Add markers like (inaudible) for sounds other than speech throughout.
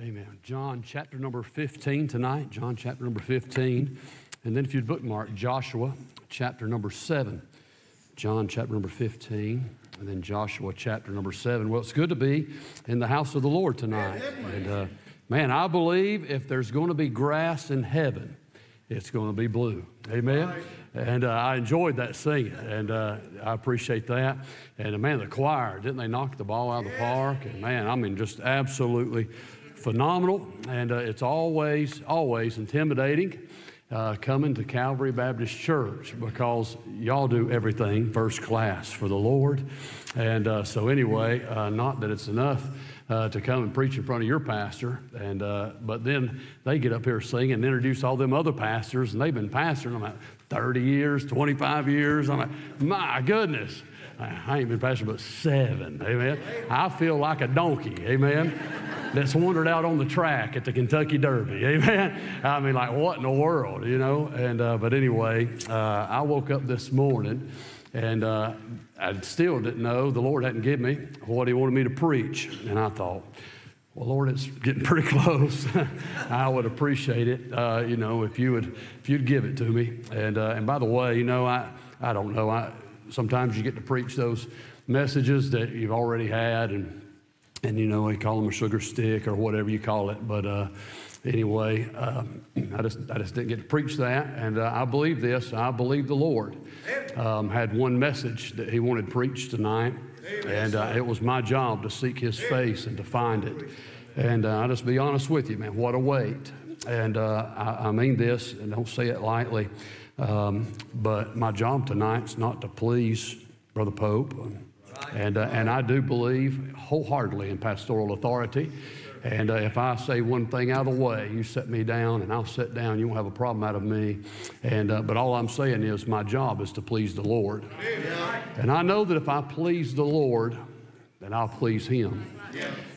Amen. John chapter number 15 tonight, John chapter number 15. And then if you'd bookmark Joshua chapter number 7, John chapter number 15, and then Joshua chapter number 7. Well, it's good to be in the house of the Lord tonight. And uh, man, I believe if there's going to be grass in heaven, it's going to be blue. Amen. And uh, I enjoyed that singing, and uh, I appreciate that. And uh, man, the choir, didn't they knock the ball out of the park? And man, I mean, just absolutely phenomenal, and uh, it's always, always intimidating uh, coming to Calvary Baptist Church because y'all do everything first class for the Lord. And uh, so, anyway, uh, not that it's enough. Uh, to come and preach in front of your pastor, and uh, but then they get up here singing and introduce all them other pastors, and they've been pastoring. I'm like 30 years, 25 years. I'm like, my goodness, I ain't been pastoring but seven. Amen. I feel like a donkey. Amen that's wandered out on the track at the Kentucky Derby. (laughs) Amen. I mean, like, what in the world, you know? And, uh, but anyway, uh, I woke up this morning and uh, I still didn't know. The Lord hadn't given me what He wanted me to preach. And I thought, well, Lord, it's getting (laughs) pretty close. (laughs) I would appreciate it, uh, you know, if you would, if you'd give it to me. And, uh, and by the way, you know, I, I don't know. I, sometimes you get to preach those messages that you've already had and and you know we call them a sugar stick or whatever you call it. But uh, anyway, um, (clears throat) I just I just didn't get to preach that, and uh, I believe this. I believe the Lord um, had one message that He wanted preached tonight, and uh, it was my job to seek His face and to find it. And uh, I'll just be honest with you, man. What a weight! And uh, I, I, mean this, and don't say it lightly. Um, but my job tonight's not to please Brother Pope and, uh, and I do believe wholeheartedly in pastoral authority. And uh, if I say one thing out of the way, you set me down and I'll sit down. You won't have a problem out of me. And, uh, but all I'm saying is my job is to please the Lord. And I know that if I please the Lord, then I'll please Him.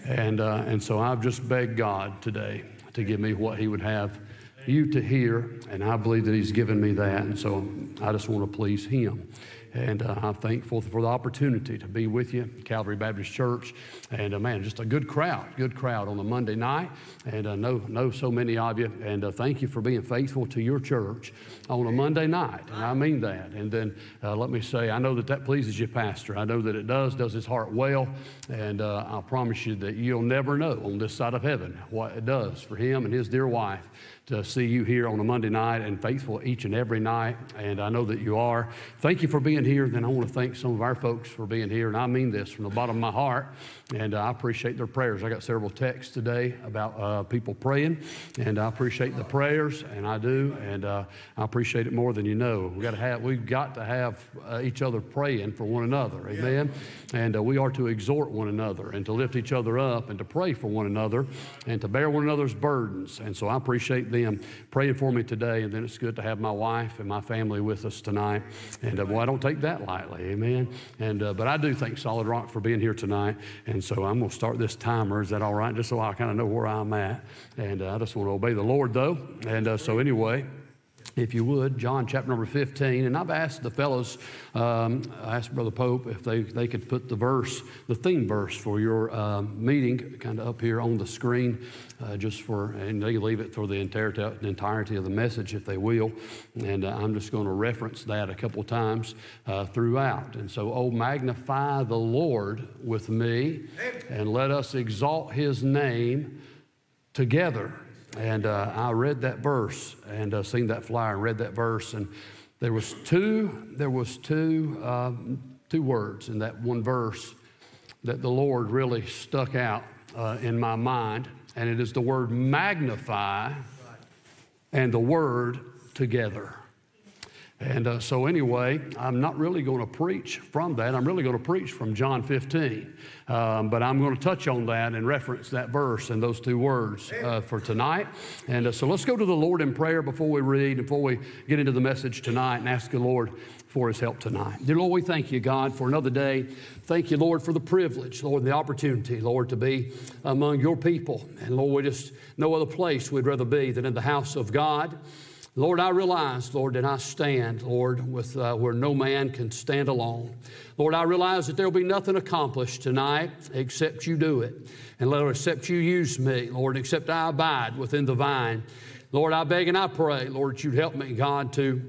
And, uh, and so I've just begged God today to give me what He would have you to hear. And I believe that He's given me that. And so I just want to please Him. And uh, I'm thankful for the opportunity to be with you, Calvary Baptist Church. And uh, man, just a good crowd, good crowd on a Monday night. And I uh, know, know so many of you. And uh, thank you for being faithful to your church on a Monday night. And I mean that. And then uh, let me say, I know that that pleases you, Pastor. I know that it does, does his heart well. And uh, I promise you that you'll never know on this side of heaven what it does for him and his dear wife to see you here on a Monday night and faithful each and every night. And I know that you are. Thank you for being here. Then I want to thank some of our folks for being here. And I mean this from the bottom of my heart. And uh, I appreciate their prayers. I got several texts today about uh, people praying. And I appreciate the prayers, and I do. And uh, I appreciate it more than you know. We got to have, we've got to have uh, each other praying for one another. Amen. And uh, we are to exhort one another and to lift each other up and to pray for one another and to bear one another's burdens. And so I appreciate them praying for me today. And then it's good to have my wife and my family with us tonight. And uh, well, I don't take that lightly, amen. And uh, but I do thank Solid Rock for being here tonight. And so I'm going to start this timer. Is that all right? Just so I kind of know where I'm at. And uh, I just want to obey the Lord though. And uh, so anyway if you would, John chapter number 15. And I've asked the fellows, um, I asked Brother Pope if they, they could put the verse, the theme verse for your um, meeting, kind of up here on the screen, uh, just for, and they leave it for the entirety, entirety of the message if they will. And uh, I'm just going to reference that a couple times uh, throughout. And so, oh, magnify the Lord with me, and let us exalt his name together. And uh, I read that verse and uh, seen that flyer and read that verse. And there was two, there was two, uh, two words in that one verse that the Lord really stuck out uh, in my mind. And it is the word magnify and the word together. And uh, so, anyway, I'm not really going to preach from that. I'm really going to preach from John 15. Um, but I'm going to touch on that and reference that verse and those two words uh, for tonight. And uh, so, let's go to the Lord in prayer before we read, before we get into the message tonight, and ask the Lord for his help tonight. Dear Lord, we thank you, God, for another day. Thank you, Lord, for the privilege, Lord, the opportunity, Lord, to be among your people. And Lord, we just no other place we'd rather be than in the house of God. Lord, I realize, Lord, that I stand, Lord, with uh, where no man can stand alone. Lord, I realize that there will be nothing accomplished tonight except you do it. And Lord, except you use me, Lord, except I abide within the vine. Lord, I beg and I pray, Lord, that you'd help me, God, to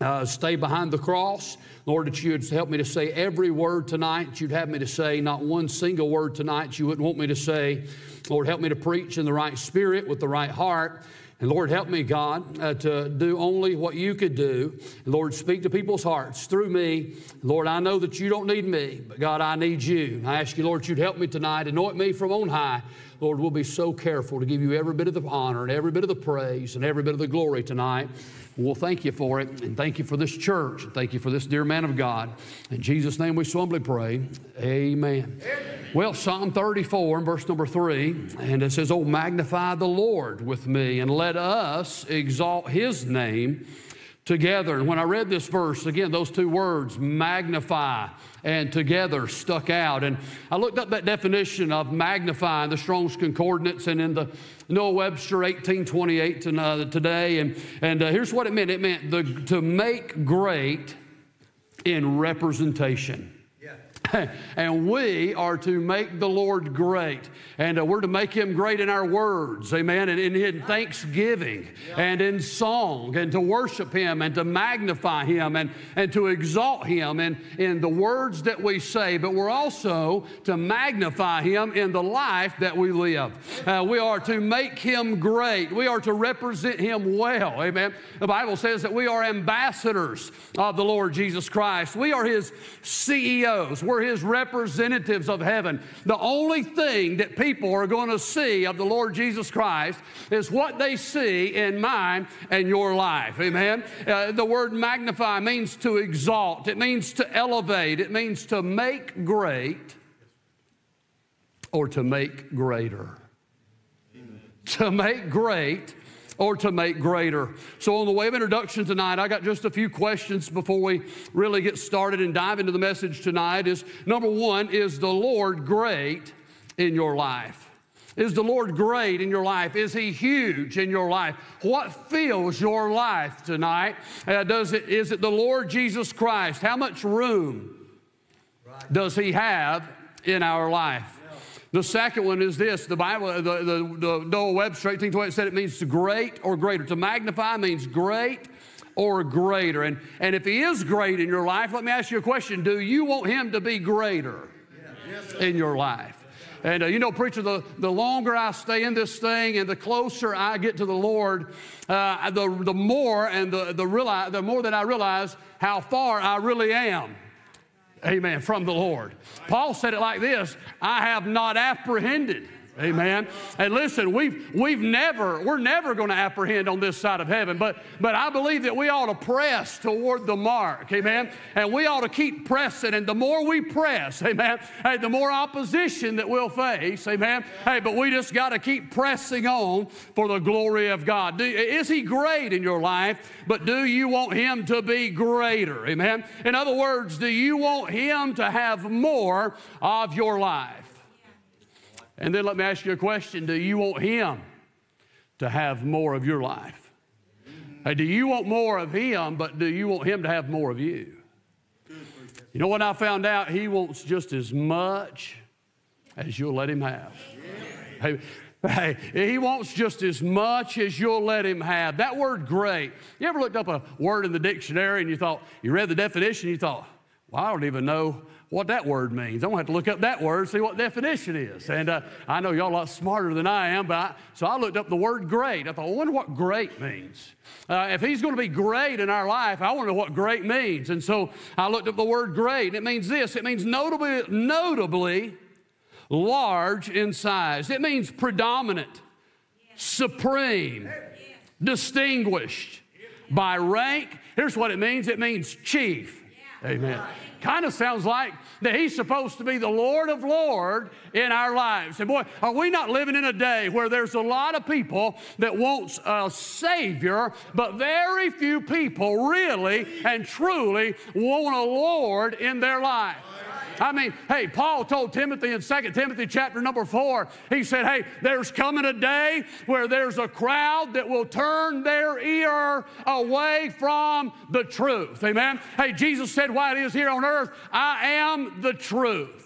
uh, stay behind the cross. Lord, that you'd help me to say every word tonight you'd have me to say, not one single word tonight you wouldn't want me to say. Lord, help me to preach in the right spirit with the right heart. And Lord, help me, God, uh, to do only what you could do. And Lord, speak to people's hearts through me. Lord, I know that you don't need me, but God, I need you. I ask you, Lord, you'd help me tonight. Anoint me from on high. Lord, we'll be so careful to give you every bit of the honor and every bit of the praise and every bit of the glory tonight. We'll thank you for it, and thank you for this church, and thank you for this dear man of God. In Jesus' name we humbly pray. Amen. Amen. Well, Psalm 34 and verse number 3, and it says, Oh, magnify the Lord with me, and let us exalt his name together. And when I read this verse, again, those two words, magnify and together, stuck out. And I looked up that definition of magnify in the Strong's Concordance and in the Noah Webster 1828 to, uh, today. And, and uh, here's what it meant it meant the, to make great in representation. (laughs) and we are to make the Lord great. And uh, we're to make him great in our words, amen, and in, in thanksgiving and in song, and to worship him and to magnify him and, and to exalt him in, in the words that we say. But we're also to magnify him in the life that we live. Uh, we are to make him great. We are to represent him well, amen. The Bible says that we are ambassadors of the Lord Jesus Christ, we are his CEOs. We're his representatives of heaven. The only thing that people are going to see of the Lord Jesus Christ is what they see in mine and your life. Amen. Uh, the word magnify means to exalt, it means to elevate, it means to make great or to make greater. Amen. To make great or to make greater. So, on the way of introduction tonight, I got just a few questions before we really get started and dive into the message tonight. Is number one, is the Lord great in your life? Is the Lord great in your life? Is He huge in your life? What fills your life tonight? Uh, does it, is it the Lord Jesus Christ? How much room does He have in our life? The second one is this the Bible, the, the, the Noah Webster 1828 said it means to great or greater. To magnify means great or greater. And, and if he is great in your life, let me ask you a question Do you want him to be greater in your life? And uh, you know, preacher, the, the longer I stay in this thing and the closer I get to the Lord, uh, the, the more and the, the, realize, the more that I realize how far I really am Amen. From the Lord. Paul said it like this I have not apprehended Amen. And listen, we've we've never we're never going to apprehend on this side of heaven, but but I believe that we ought to press toward the mark. Amen. And we ought to keep pressing. And the more we press, amen, hey, the more opposition that we'll face. Amen. Hey, but we just got to keep pressing on for the glory of God. Do, is he great in your life? But do you want him to be greater? Amen. In other words, do you want him to have more of your life? And then let me ask you a question Do you want Him to have more of your life? Hey, do you want more of Him, but do you want Him to have more of you? You know what I found out? He wants just as much as you'll let Him have. Hey, Hey, he wants just as much as you'll let him have. That word great. You ever looked up a word in the dictionary and you thought, you read the definition, you thought, well, I don't even know what that word means. I'm going to have to look up that word, see what definition is. And uh, I know y'all a lot smarter than I am, but I, so I looked up the word great. I thought, I wonder what great means. Uh, if he's going to be great in our life, I want to know what great means. And so I looked up the word great, and it means this it means notably, notably large in size, it means predominant, supreme, distinguished by rank. Here's what it means it means chief. Amen kind of sounds like that He's supposed to be the Lord of Lord in our lives. And boy, are we not living in a day where there's a lot of people that wants a Savior, but very few people really and truly want a Lord in their life. I mean, hey, Paul told Timothy in 2 Timothy chapter number 4, he said, hey, there's coming a day where there's a crowd that will turn their ear away from the truth. Amen. Hey, Jesus said, why it is here on earth, I am the truth.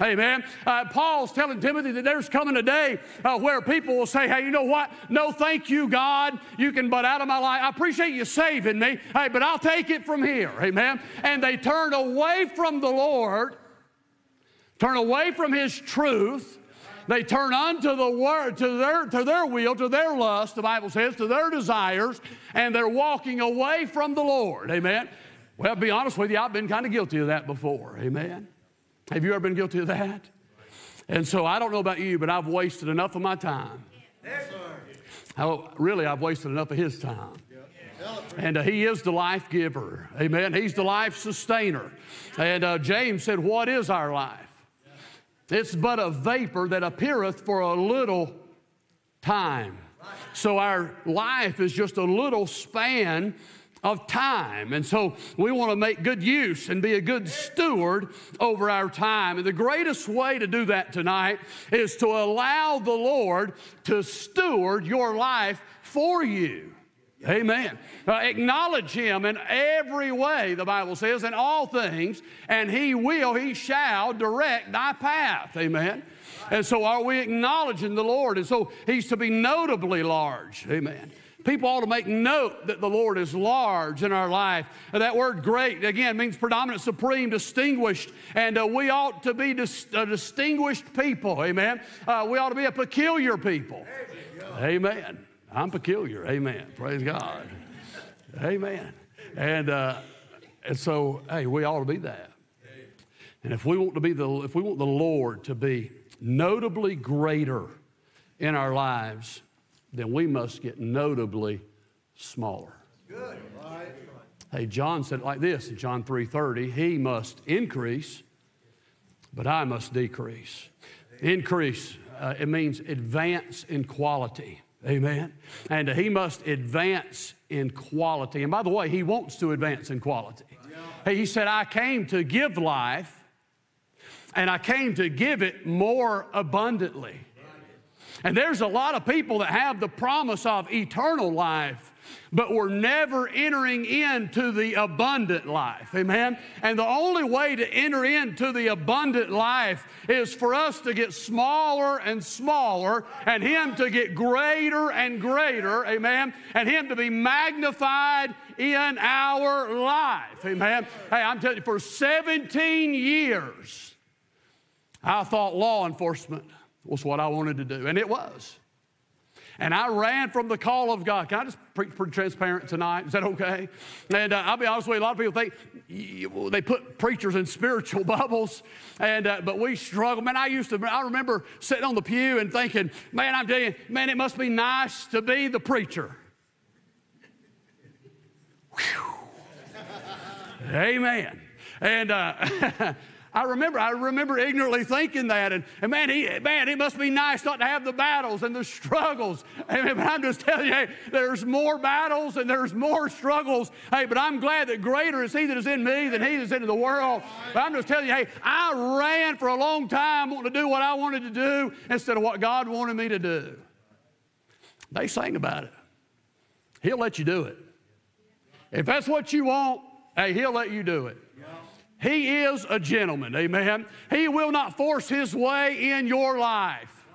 Amen. Uh, Paul's telling Timothy that there's coming a day uh, where people will say, hey, you know what? No, thank you, God. You can butt out of my life. I appreciate you saving me, hey, but I'll take it from here. Amen. And they turn away from the Lord, turn away from His truth. They turn unto the word, to their, to their will, to their lust, the Bible says, to their desires, and they're walking away from the Lord. Amen. Well, be honest with you, I've been kind of guilty of that before. Amen. Have you ever been guilty of that? And so I don't know about you, but I've wasted enough of my time. Oh, really, I've wasted enough of his time. And uh, he is the life giver. Amen. He's the life sustainer. And uh, James said, What is our life? It's but a vapor that appeareth for a little time. So our life is just a little span of time. And so we want to make good use and be a good steward over our time. And the greatest way to do that tonight is to allow the Lord to steward your life for you. Amen. Uh, acknowledge him in every way, the Bible says, in all things, and he will, he shall direct thy path. Amen. And so are we acknowledging the Lord? And so he's to be notably large. Amen. People ought to make note that the Lord is large in our life. That word great, again, means predominant, supreme, distinguished. And uh, we ought to be dis- a distinguished people. Amen. Uh, we ought to be a peculiar people. Amen. I'm peculiar. Amen. Praise God. Amen. And, uh, and so, hey, we ought to be that. And if we want to be the, if we want the Lord to be notably greater in our lives, then we must get notably smaller. Good. Right. Hey, John said it like this in John 3:30, he must increase, but I must decrease. Increase, uh, it means advance in quality. Amen. And he must advance in quality. And by the way, he wants to advance in quality. Hey, he said, I came to give life, and I came to give it more abundantly. And there's a lot of people that have the promise of eternal life, but we're never entering into the abundant life. Amen? And the only way to enter into the abundant life is for us to get smaller and smaller, and Him to get greater and greater. Amen? And Him to be magnified in our life. Amen? Hey, I'm telling you, for 17 years, I thought law enforcement was what I wanted to do, and it was. And I ran from the call of God. Can I just preach pretty transparent tonight? Is that okay? And uh, I'll be honest with you, a lot of people think they put preachers in spiritual (laughs) bubbles, and uh, but we struggle. Man, I used to, I remember sitting on the pew and thinking, man, I'm telling you, man, it must be nice to be the preacher. Amen. And uh, (laughs) I remember, I remember ignorantly thinking that. And, and man, he, man, it must be nice not to have the battles and the struggles. And, but I'm just telling you, hey, there's more battles and there's more struggles. Hey, but I'm glad that greater is he that is in me than he that is in the world. But I'm just telling you, hey, I ran for a long time wanting to do what I wanted to do instead of what God wanted me to do. They sang about it. He'll let you do it. If that's what you want, hey, he'll let you do it. He is a gentleman, amen. He will not force his way in your life,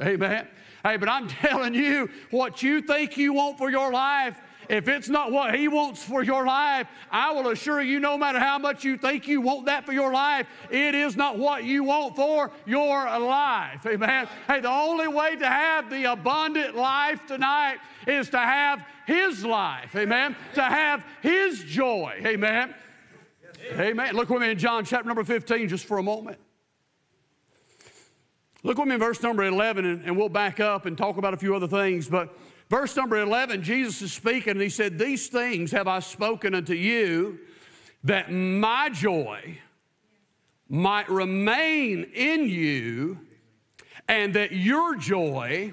amen. Hey, but I'm (laughs) telling you, what you think you want for your life, if it's not what He wants for your life, I will assure you, no matter how much you think you want that for your life, it is not what you want for your life. Amen. Hey, the only way to have the abundant life tonight is to have His life. Amen. To have His joy. Amen. Amen. Look with me in John chapter number 15 just for a moment. Look with me in verse number 11, and, and, we'll back up and talk about a few other things. But verse number 11, Jesus is speaking, and he said, These things have I spoken unto you, that my joy might remain in you, and that your joy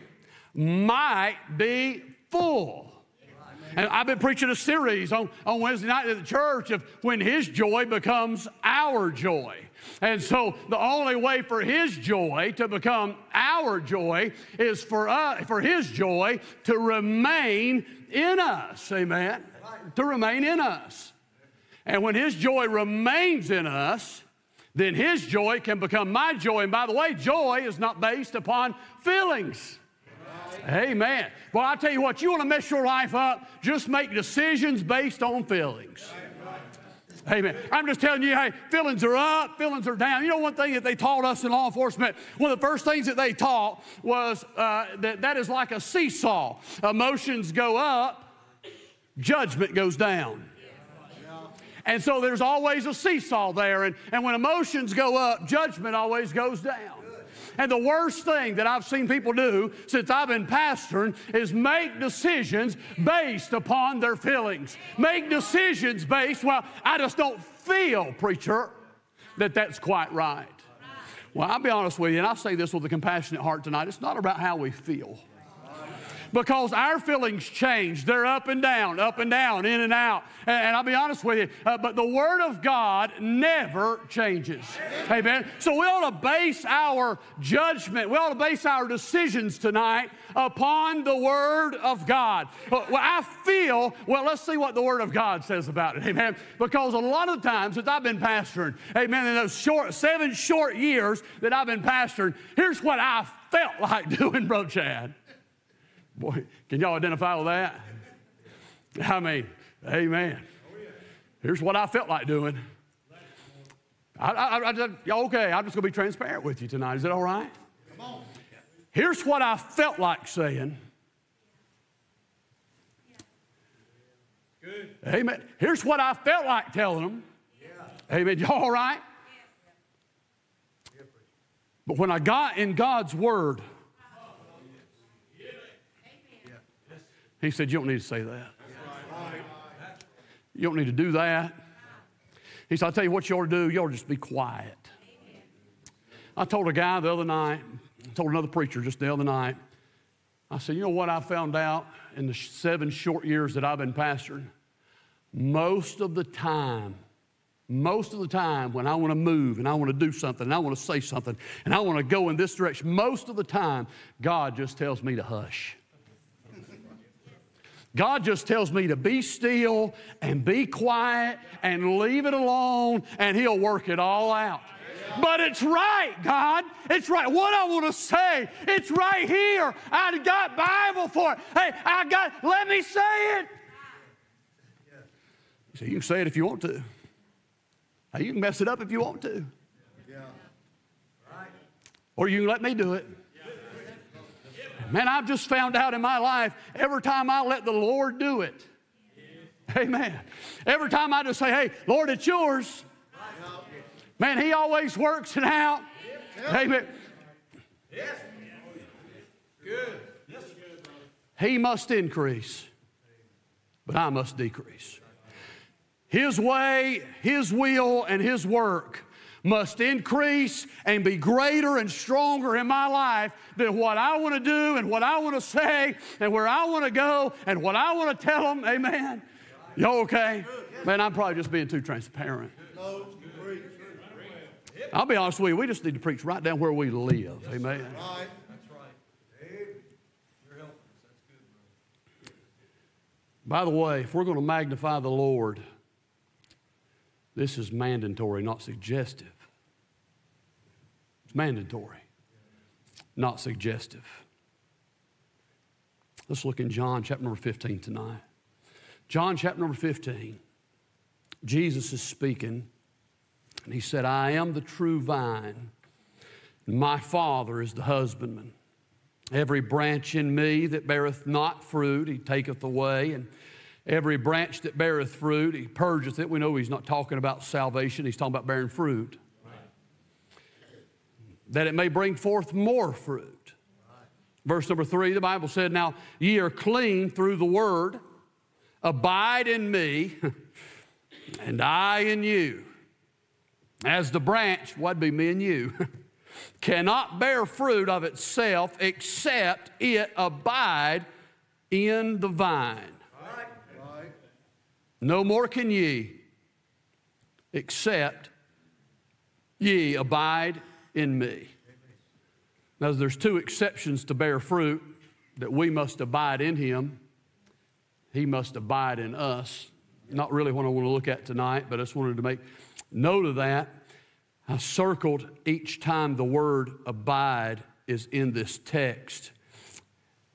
might be full. And I've been preaching a series on, on Wednesday night at the church of when His joy becomes our joy. And so the only way for his joy to become our joy is for us, for his joy to remain in us. Amen. To remain in us. And when his joy remains in us, then his joy can become my joy. And by the way, joy is not based upon feelings. Amen. Well, I tell you what, you want to mess your life up, just make decisions based on feelings. Amen. I'm just telling you, hey, feelings are up, feelings are down. You know, one thing that they taught us in law enforcement, one of the first things that they taught was uh, that that is like a seesaw. Emotions go up, judgment goes down. And so there's always a seesaw there. And, and when emotions go up, judgment always goes down. And the worst thing that I've seen people do since I've been pastoring is make decisions based upon their feelings. Make decisions based, well, I just don't feel, preacher, that that's quite right. Well, I'll be honest with you, and I say this with a compassionate heart tonight. It's not about how we feel because our feelings change. They're up and down, up and down, in and out. And, and I'll be honest with you, uh, but the Word of God never changes. Amen. So we ought to base our judgment, we ought to base our decisions tonight upon the Word of God. Well, I feel, well, let's see what the Word of God says about it. Amen. Because a lot of times since I've been pastoring, amen, in those short, seven short years that I've been pastoring, here's what I felt (laughs) like doing, Bro Chad. Boy, can y'all identify with that? I mean, amen. Here's what I felt like doing. I, I, I, okay, I'm just going to be transparent with you tonight. Is that all right? Here's what I felt like saying. Good. Amen. Here's what I felt like telling them. Yeah. Amen. Y'all all right? But when I got in God's Word, He said, You don't need to say that. You don't need to do that. He said, I'll tell you what you ought to do. You ought to just be quiet. I told a guy the other night, I told another preacher just the other night, I said, You know what I found out in the seven short years that I've been pastoring? Most of the time, most of the time when I want to move and I want to do something and I want to say something and I want to go in this direction, most of the time, God just tells me to hush. God just tells me to be still and be quiet and leave it alone, and He'll work it all out. But it's right, God. It's right. What I want to say, it's right here. I got Bible for it. Hey, I got, let me say it. So you can say it if you want to. Hey, you can mess it up if you want to. Or you can let me do it. Man, I've just found out in my life every time I let the Lord do it. Amen. Every time I just say, hey, Lord, it's yours. Man, He always works it out. Amen. Yes. Good. Yes. He must increase, but I must decrease. His way, His will, and His work must increase and be greater and stronger in my life than what I want to do and what I want to say and where I want to go and what I want to tell them. Amen. Y'all okay? Man, I'm probably just being too transparent. I'll be honest with you, we just need to preach right down where we live. Amen. That's right. By the way, if we're going to magnify the Lord, this is mandatory, not suggestive. It's mandatory, not suggestive. Let's look in John chapter number 15 tonight. John chapter number 15. Jesus is speaking, and he said, I am the true vine, and my Father is the husbandman. Every branch in me that beareth not fruit, he taketh away, and Every branch that beareth fruit, he purgeth it. We know he's not talking about salvation, he's talking about bearing fruit. That it may bring forth more fruit. Verse number three, the Bible said, Now ye are clean through the word, abide in me, (laughs) and I in you. As the branch, what'd be me and you, (laughs) cannot bear fruit of itself except it abide in the vine. No more can ye, except ye abide in me. Now, there's two exceptions to bear fruit that we must abide in him, he must abide in us. Not really what I want to look at tonight, but I just wanted to make note of that. I circled each time the word abide is in this text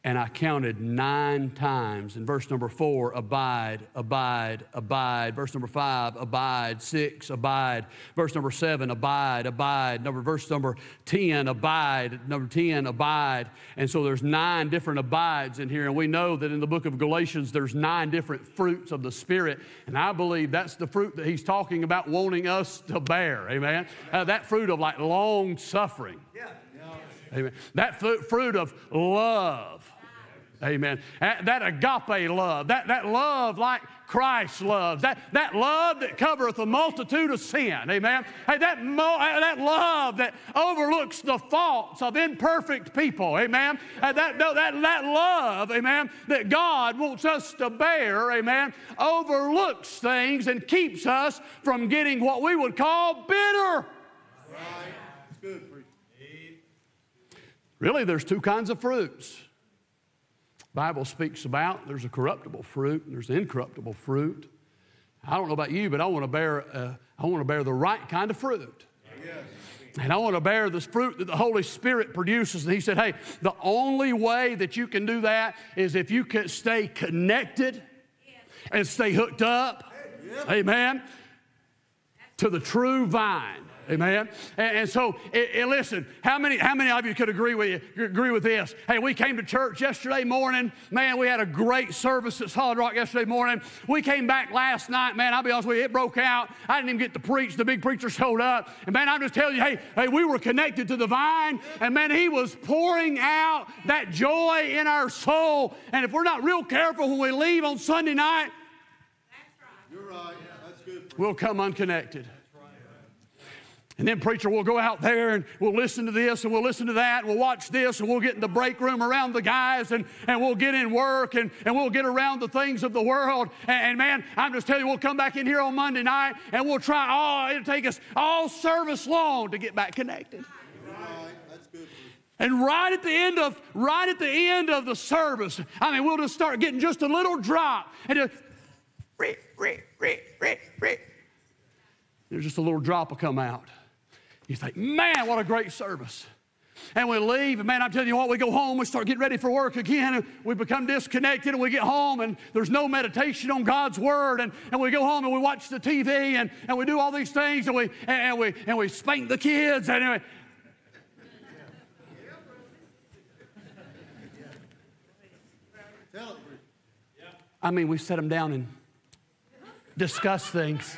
and I counted nine times. In verse number four, abide, abide, abide. Verse number five, abide. Six, abide. Verse number seven, abide, abide. Number verse number ten, abide. Number ten, abide. And so there's nine different abides in here, and we know that in the book of Galatians there's nine different fruits of the Spirit, and I believe that's the fruit that he's talking about wanting us to bear. Amen. Uh, that fruit of like long suffering. Yeah. Amen. That fruit of love. Amen. That agape love, that, that love like Christ loves, that, that love that covereth a multitude of sin. Amen. Hey, that, mo- uh, that love that overlooks the faults of imperfect people. Amen. Uh, that, that, that love, amen, that God wants us to bear, amen, overlooks things and keeps us from getting what we would call bitter. Right. Good. Really, there's two kinds of fruits. Bible speaks about there's a corruptible fruit and there's incorruptible fruit. I don't know about you, but I want to bear uh, I want to bear the right kind of fruit. And I want to bear this fruit that the Holy Spirit produces. And he said, Hey, the only way that you can do that is if you can stay connected and stay hooked up, amen, to the true vine. Amen. And, and so, it, it, listen, how many, how many of you could agree with you, agree with this? Hey, we came to church yesterday morning. Man, we had a great service at Solid Rock yesterday morning. We came back last night. Man, I'll be honest with you, it broke out. I didn't even get to preach. The big preacher showed up. And man, I'm just telling you, hey, hey, we were connected to the vine. And man, he was pouring out that joy in our soul. And if we're not real careful when we leave on Sunday night, That's right. You're right. That's good. We'll come unconnected. And then, preacher, we'll go out there and we'll listen to this and we'll listen to that and we'll watch this and we'll get in the break room around the guys and, and we'll get in work and, and we'll get around the things of the world. And, and man, I'm just telling you, we'll come back in here on Monday night and we'll try, oh, it'll take us all service long to get back connected. And right at the end of right at the end of the service, I mean, we'll just start getting just a little drop and just, there's just a little drop will come out. You think, man, what a great service. And we leave, and man, I'm telling you what, we go home, we start getting ready for work again, and we become disconnected, and we get home, and there's no meditation on God's Word, and, and we go home and we watch the TV, and, and we do all these things, and we, and, we, and we spank the kids, and anyway. (laughs) I mean, we set them down and discuss things.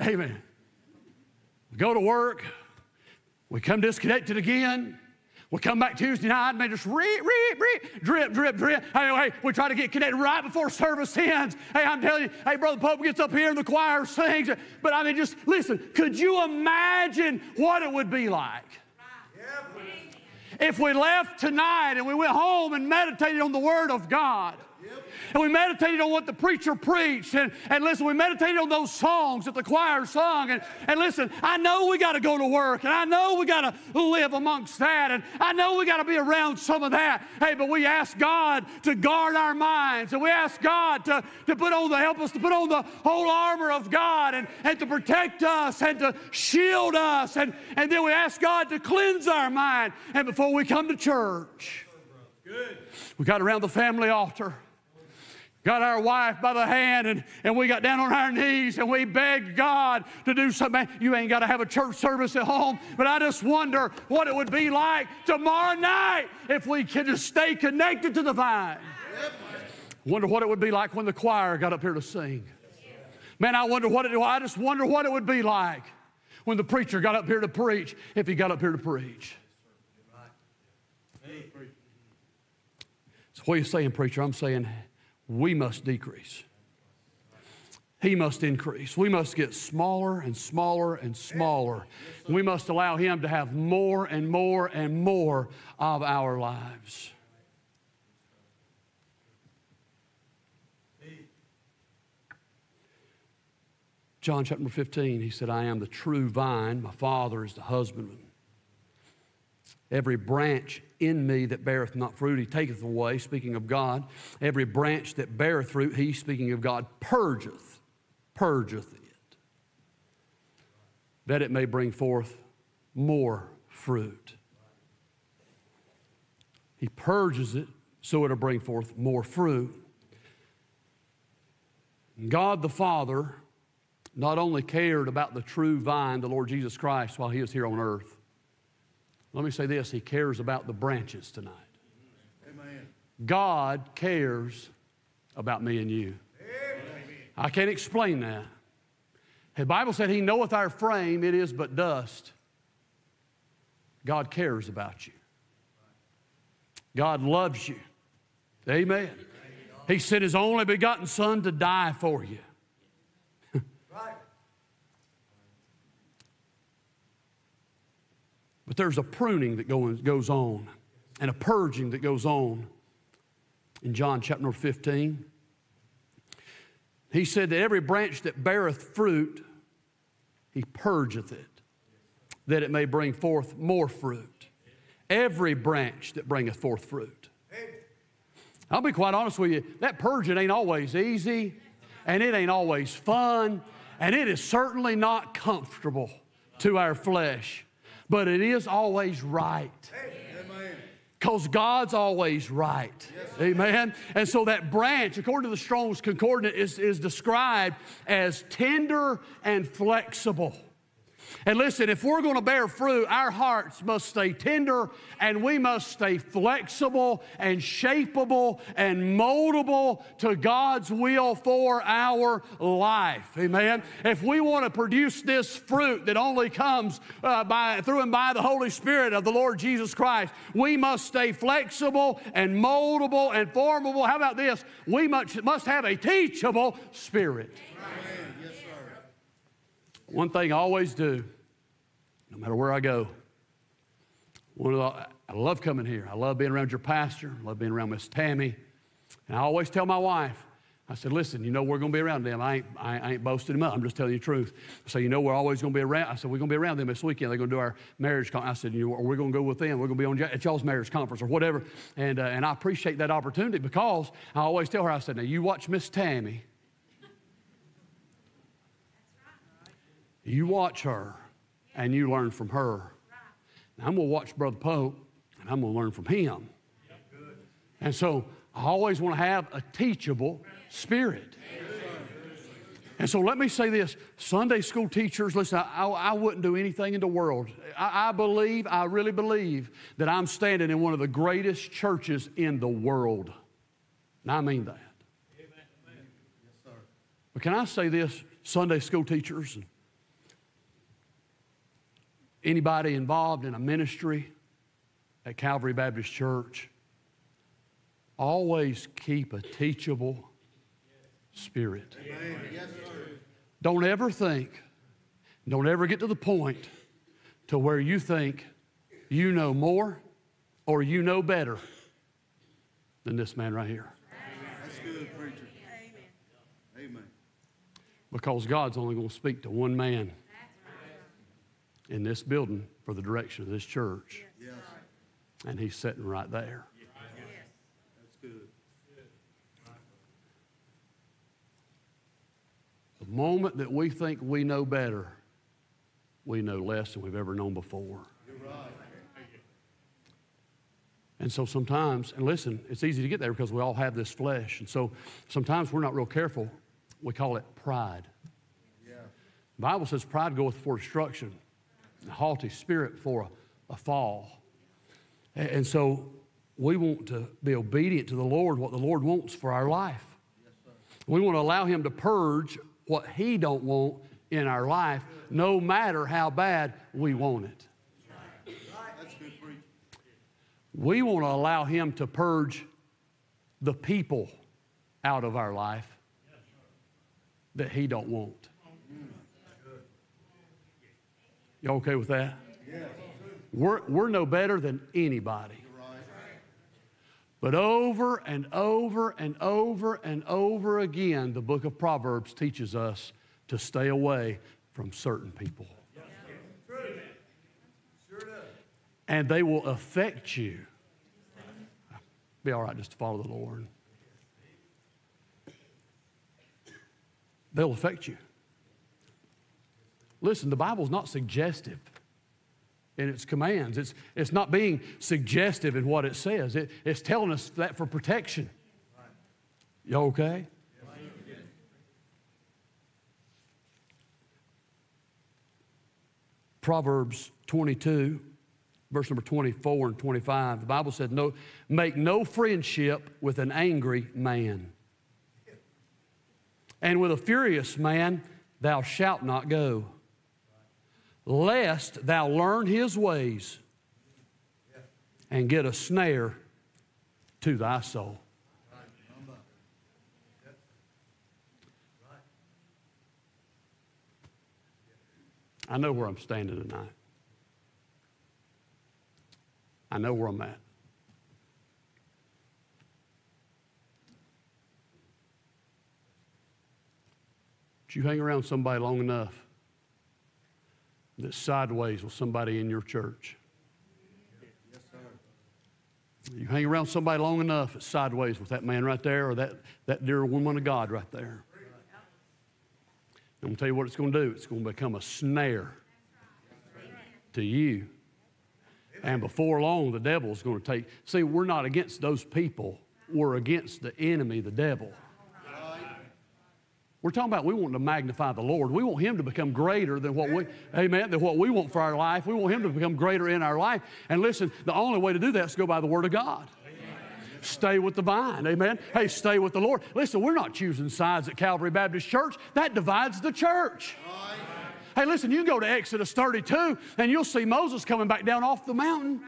Amen. We go to work, we come disconnected again. We come back Tuesday night and they just re, re, re, drip, drip, drip. Hey, hey, we try to get connected right before service ends. Hey, I'm telling you, hey, Brother Pope gets up here and the choir sings. But I mean, just listen, could you imagine what it would be like? If we left tonight and we went home and meditated on the Word of God and we meditated on what the preacher preached. And, and listen, we meditated on those songs that the choir sung. And, and listen, I know we got to go to work, and I know we got to live amongst that, and I know we got to be around some of that. Hey, but we ask God to guard our minds, and we ask God to, to put on the help us to put on the whole armor of God and, and to protect us and to shield us. And, and then we ask God to cleanse our mind. And before we come to church, Good. we got around the family altar got our wife by the hand and, and we got down on our knees and we begged God to do something. You ain't got to have a church service at home, but I just wonder what it would be like tomorrow night if we could just stay connected to the vine. Wonder what it would be like when the choir got up here to sing. Man, I wonder what it, I just wonder what it would be like when the preacher got up here to preach, if he got up here to preach. So what are you saying, preacher? I'm saying we must decrease. He must increase. We must get smaller and smaller and smaller. We must allow Him to have more and more and more of our lives. John chapter 15, he said, I am the true vine, my Father is the husbandman. Every branch in me that beareth not fruit, he taketh away, speaking of God. Every branch that beareth fruit, he, speaking of God, purgeth, purgeth it, that it may bring forth more fruit. He purges it so it'll bring forth more fruit. God the Father not only cared about the true vine, the Lord Jesus Christ, while he was here on earth. Let me say this He cares about the branches tonight. Amen. God cares about me and you. Amen. I can't explain that. The Bible said, He knoweth our frame, it is but dust. God cares about you. God loves you. Amen. He sent His only begotten Son to die for you. But there's a pruning that goes on and a purging that goes on in John chapter number 15. He said that every branch that beareth fruit, he purgeth it, that it may bring forth more fruit. Every branch that bringeth forth fruit. I'll be quite honest with you, that purging ain't always easy, and it ain't always fun, and it is certainly not comfortable to our flesh but it is always right. Because God's always right. Yes. Amen. And so that branch, according to the Strong's Concordance, is, is described as tender and flexible. And listen, if we're going to bear fruit, our hearts must stay tender and we must stay flexible and shapeable and moldable to God's will for our life. Amen. If we want to produce this fruit that only comes uh, by, through and by the Holy Spirit of the Lord Jesus Christ, we must stay flexible and moldable and formable. How about this? We must, must have a teachable spirit. Yes, One thing I always do no matter where I go. I love coming here. I love being around your pastor. I love being around Miss Tammy. And I always tell my wife, I said, listen, you know we're going to be around them. I ain't, I ain't boasting them up. I'm just telling you the truth. So you know we're always going to be around. I said, we're going to be around them this weekend. They're going to do our marriage conference. I said, you know, we're going to go with them. We're going to be on at y'all's marriage conference or whatever. And, uh, and I appreciate that opportunity because I always tell her, I said, now you watch Miss Tammy. You watch her and you learn from her. Now, I'm going to watch Brother Pope, and I'm going to learn from him. And so I always want to have a teachable spirit. And so let me say this Sunday school teachers, listen, I, I wouldn't do anything in the world. I, I, believe, I really believe that I'm standing in one of the greatest churches in the world. And I mean that. But can I say this, Sunday school teachers? Anybody involved in a ministry at Calvary Baptist Church, always keep a teachable spirit. don't ever think, don't ever get to the point to where you think you know more or you know better than this man right here. That's good, preacher. Amen. Because God's only going to speak to one man in this building for the direction of this church. Yes. And he's sitting right there. Yes. That's good. The moment that we think we know better, we know less than we've ever known before. You're right. And so sometimes, and listen, it's easy to get there because we all have this flesh. And so sometimes we're not real careful. We call it pride. Yeah. The Bible says pride goeth for destruction, haughty spirit for a, a fall. And, and so we want to be obedient to the Lord, what the Lord wants for our life. Yes, we want to allow Him to purge what He don't want in our life, no matter how bad we want it. We want to allow Him to purge the people out of our life that He don't want. You okay with that? Yes. We're, we're no better than anybody. But over and over and over and over again, the book of Proverbs teaches us to stay away from certain people. And they will affect you. Be all right just to follow the Lord. They'll affect you. Listen, the Bible's not suggestive in its commands. It's, it's not being suggestive in what it says. It, it's telling us that for protection. You okay? Proverbs 22, verse number 24 and 25. The Bible said, no, Make no friendship with an angry man, and with a furious man thou shalt not go, lest thou learn his ways and get a snare to thy soul. I know where I'm standing tonight. I know where I'm at. But you hang around somebody long enough that's sideways with somebody in your church. You hang around somebody long enough that's sideways with that man right there or that, that dear woman of God right there. I'm going to tell you what it's going to do. It's going to become a snare to you. And before long, the devil is going to take. See, we're not against those people, we're against the enemy, the devil. We're talking about we want to magnify the Lord. We want Him to become greater than what we, amen, than what we want for our life. We want Him to become greater in our life. And listen, the only way to do that is to go by the Word of God. Stay with the vine, amen. Hey, stay with the Lord. Listen, we're not choosing sides at Calvary Baptist Church. That divides the church. Hey, listen, you go to Exodus 32 and you'll see Moses coming back down off the mountain.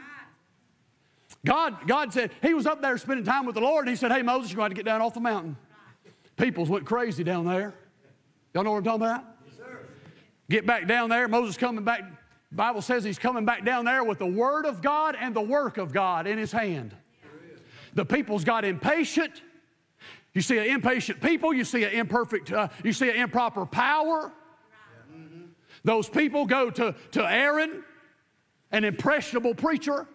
God, God said, He was up there spending time with the Lord, and He said, Hey, Moses, you're going to get down off the mountain. Peoples went crazy down there. Y'all know what I'm talking about? Yes, Get back down there. Moses coming back. Bible says he's coming back down there with the word of God and the work of God in his hand. The people's got impatient. You see an impatient people. You see an imperfect. Uh, you see an improper power. Those people go to, to Aaron, an impressionable preacher,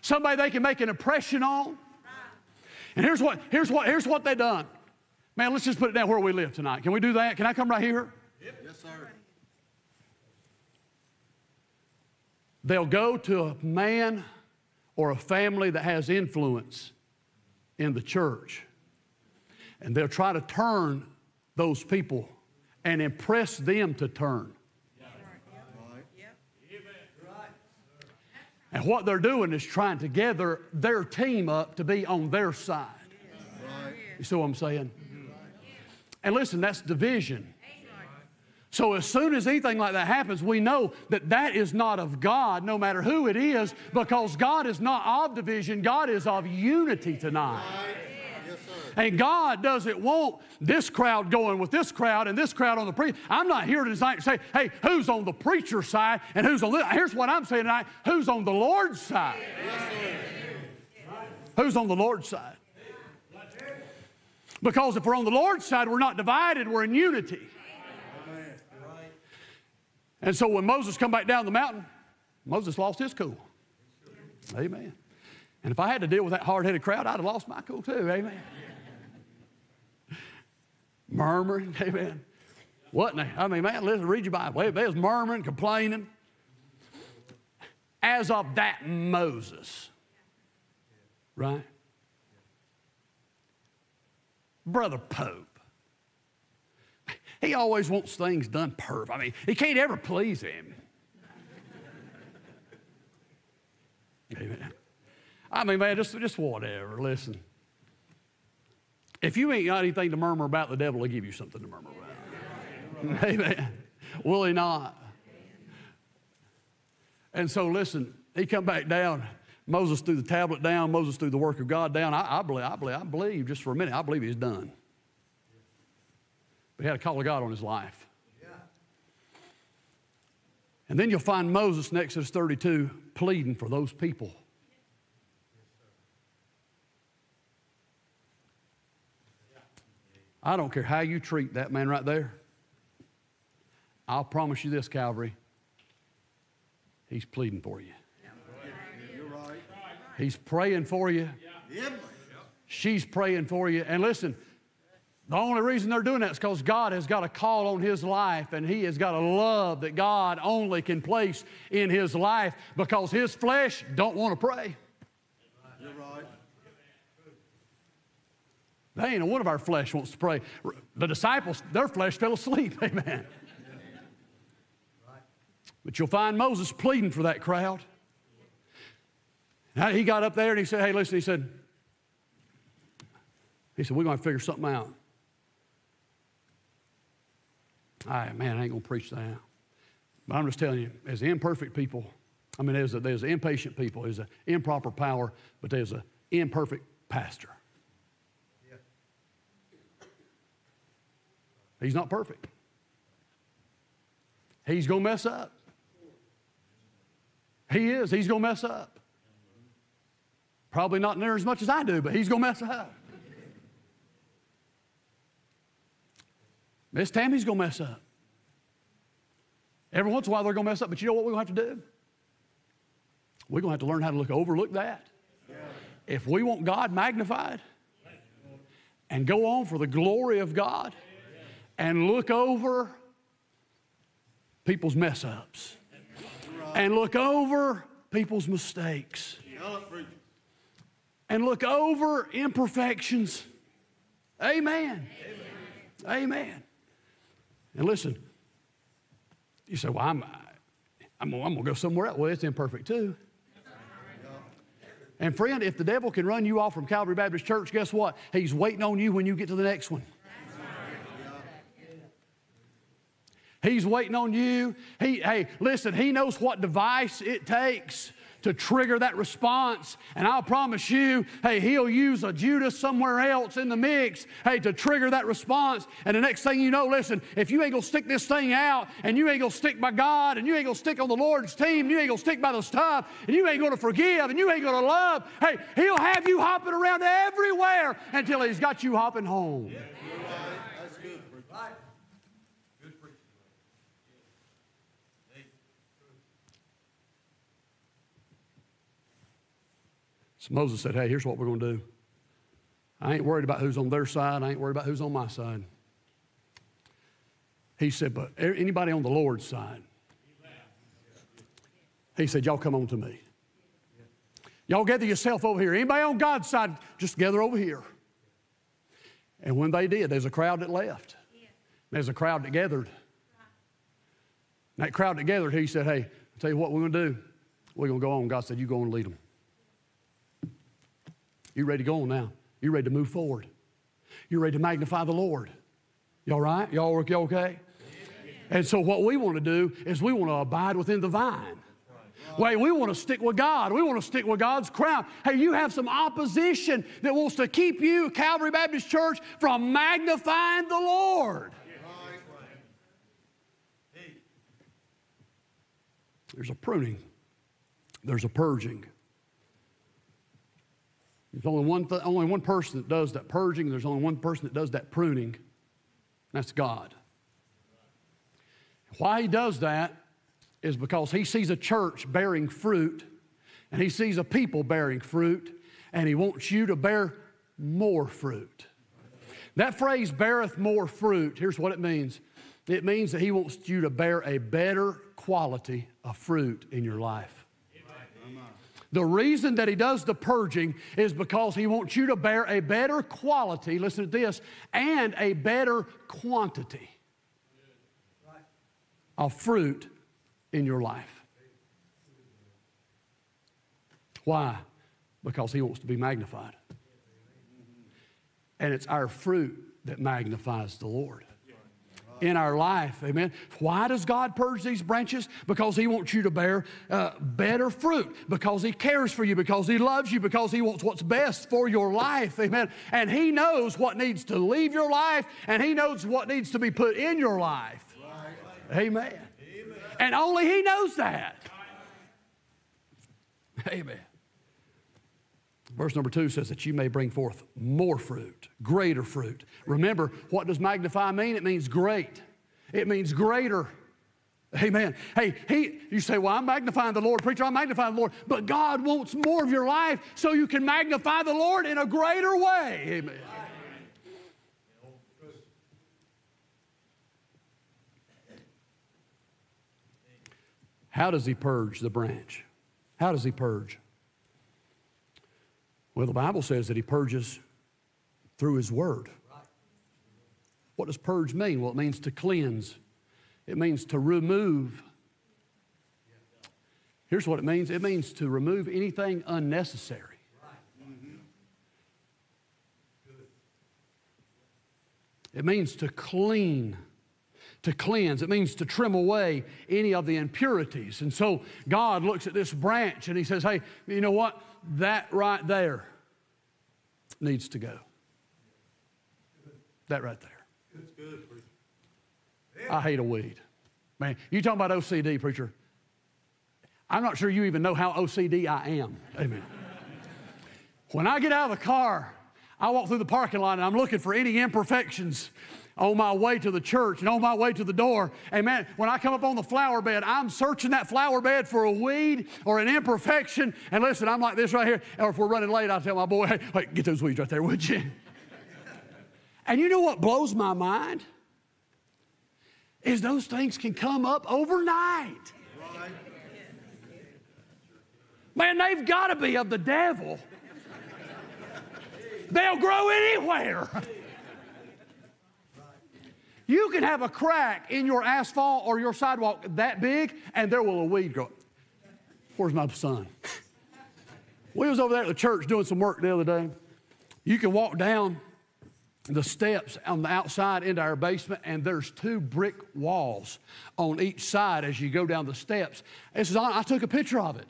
somebody they can make an impression on. And here's what, here's what, here's what they done. Man, let's just put it down where we live tonight. Can we do that? Can I come right here? Yes, sir. They'll go to a man or a family that has influence in the church, and they'll try to turn those people and impress them to turn. And what they're doing is trying to gather their team up to be on their side. You see what I'm saying? And listen, that's division. So as soon as anything like that happens, we know that that is not of God, no matter who it is, because God is not of division, God is of unity tonight. And God doesn't want this crowd going with this crowd and this crowd on the preacher. I'm not here to say, hey, who's on the preacher's side and who's on the. Here's what I'm saying tonight who's on the Lord's side? Who's on the Lord's side? Because if we're on the Lord's side, we're not divided, we're in unity. And so when Moses come back down the mountain, Moses lost his cool. Amen. And if I had to deal with that hard-headed crowd, I'd have lost my cool too. Amen murmuring, (laughs) amen. What? I mean, man, listen, read your Bible. They was murmuring, complaining. As of that Moses, right? Brother Pope. He always wants things done perfect. I mean, he can't ever please him. Amen. I mean, man, just, just whatever. Listen. If you ain't got anything to murmur about, the devil will give you something to murmur about. Amen. Will he not? And so, listen, he come back down. Moses threw the tablet down. Moses threw the work of God down. I, I, believe, I, believe, I believe, just for a minute, I believe he's done. But he had a call of God on his life. And then you'll find Moses in Exodus 32 pleading for those people I don't care how you treat that man right there. I'll promise you this, Calvary. He's pleading for you. He's praying for you. She's praying for you. And listen, the only reason they're doing that is because God has got a call on his life and he has got a love that God only can place in his life because his flesh don't want to pray. You're right. They ain't one of our flesh wants to pray. The disciples, their flesh fell asleep. (laughs) Amen. But you'll find Moses pleading for that crowd. Now, he got up there and he said, Hey, listen, he said, he said, We're going to figure something out. All right, man, I ain't going to preach that. But I'm just telling you, as imperfect people, I mean, there's, a, there's impatient people, there's an improper power, but there's an imperfect pastor. He's not perfect. He's going to mess up. He is. He's going to mess up. Probably not near as much as I do, but he's going to mess up. Miss Tammy's going to mess up. Every once in a while they're going to mess up, but you know what we're going to have to do? We're going to have to learn how to look overlook that. If we want God magnified and go on for the glory of God and look over people's mess ups and look over people's mistakes and look over imperfections. Amen. Amen. And listen, you say, well, I'm, I'm, I'm going to go somewhere else. Well, it's imperfect too. And friend, if the devil can run you off from Calvary Baptist Church, guess what? He's waiting on you when you get to the next one. He's waiting on you. He, hey, listen, he knows what device it takes to trigger that response. And I'll promise you, hey, he'll use a Judas somewhere else in the mix, hey, to trigger that response. And the next thing you know, listen, if you ain't gonna stick this thing out and you ain't gonna stick by God and you ain't gonna stick on the Lord's team, you ain't gonna stick by the stuff and you ain't gonna forgive and you ain't gonna love, hey, he'll have you hopping around everywhere until he's got you hopping home. That's Moses said, Hey, here's what we're going to do. I ain't worried about who's on their side. I ain't worried about who's on my side. He said, But anybody on the Lord's side, he said, Y'all come on to me. Y'all gather yourself over here. Anybody on God's side, just gather over here. And when they did, there's a crowd that left. There's a crowd that gathered. And that crowd that gathered, he said, Hey, I'll tell you what we're going to do. We're going to go on. God said, You go and lead them. You ready to go on now? You ready to move forward? You ready to magnify the Lord? Y'all right? Y'all work? Y'all okay? And so what we want to do is we want to abide within the vine. Wait, we want to stick with God. We want to stick with God's crown. Hey, you have some opposition that wants to keep you, Calvary Baptist Church, from magnifying the Lord. There's a pruning. There's a purging. There's only one, th- only one person that does that purging. There's only one person that does that pruning. That's God. Why he does that is because he sees a church bearing fruit and he sees a people bearing fruit and he wants you to bear more fruit. That phrase, beareth more fruit, here's what it means it means that he wants you to bear a better quality of fruit in your life. The reason that he does the purging is because he wants you to bear a better quality, listen to this, and a better quantity of fruit in your life. Why? Because he wants to be magnified. And it's our fruit that magnifies the Lord in our life. Amen. Why does God purge these branches? Because He wants you to bear uh, better fruit, because He cares for you, because He loves you, because He wants what's best for your life. Amen. And He knows what needs to leave your life, and He knows what needs to be put in your life. Amen. And only He knows that. Amen. Verse number two says that you may bring forth more fruit, greater fruit. Remember, what does magnify mean? It means great, it means greater. Amen. Hey, he, you say, well, I'm magnifying the Lord. Preacher, I'm magnifying the Lord. But God wants more of your life so you can magnify the Lord in a greater way. Amen. How does he purge the branch? How does he purge? Well, the Bible says that he purges through his word. What does purge mean? Well, it means to cleanse, it means to remove. Here's what it means it means to remove anything unnecessary. It means to clean to cleanse. It means to trim away any of the impurities. And so God looks at this branch and He says, Hey, you know what? That right there needs to go. That right there. That's good, preacher. I hate a weed. Man, you talking about OCD, preacher. I'm not sure you even know how OCD I am. Amen. when I get out of the car, I walk through the parking lot and I'm looking for any imperfections on my way to the church and on my way to the door. Amen. When I come up on the flower bed, I'm searching that flower bed for a weed or an imperfection. And listen, I'm like this right here. Or if we're running late, I'll tell my boy, hey, wait, get those weeds right there, would you? (laughs) and you know what blows my mind? Is those things can come up overnight. Man, they've got to be of the devil. They'll grow anywhere. (laughs) You can have a crack in your asphalt or your sidewalk that big, and there will a weed grow. Where's my son? We was over there at the church doing some work the other day. You can walk down the steps on the outside into our basement, and there's two brick walls on each side as you go down the steps. This is I took a picture of it.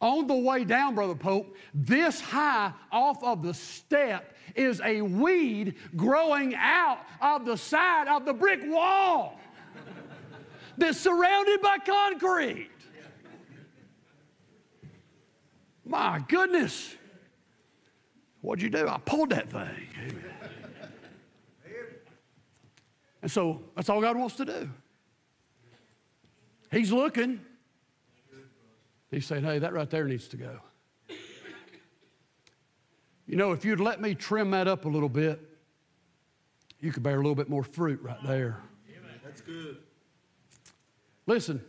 On the way down, Brother Pope, this high off of the step is a weed growing out of the side of the brick wall that's surrounded by concrete. My goodness. What'd you do? I pulled that thing. And so that's all God wants to do. He's looking. He's saying, hey, that right there needs to go. You know, if you'd let me trim that up a little bit, you could bear a little bit more fruit right there. That's good. Listen,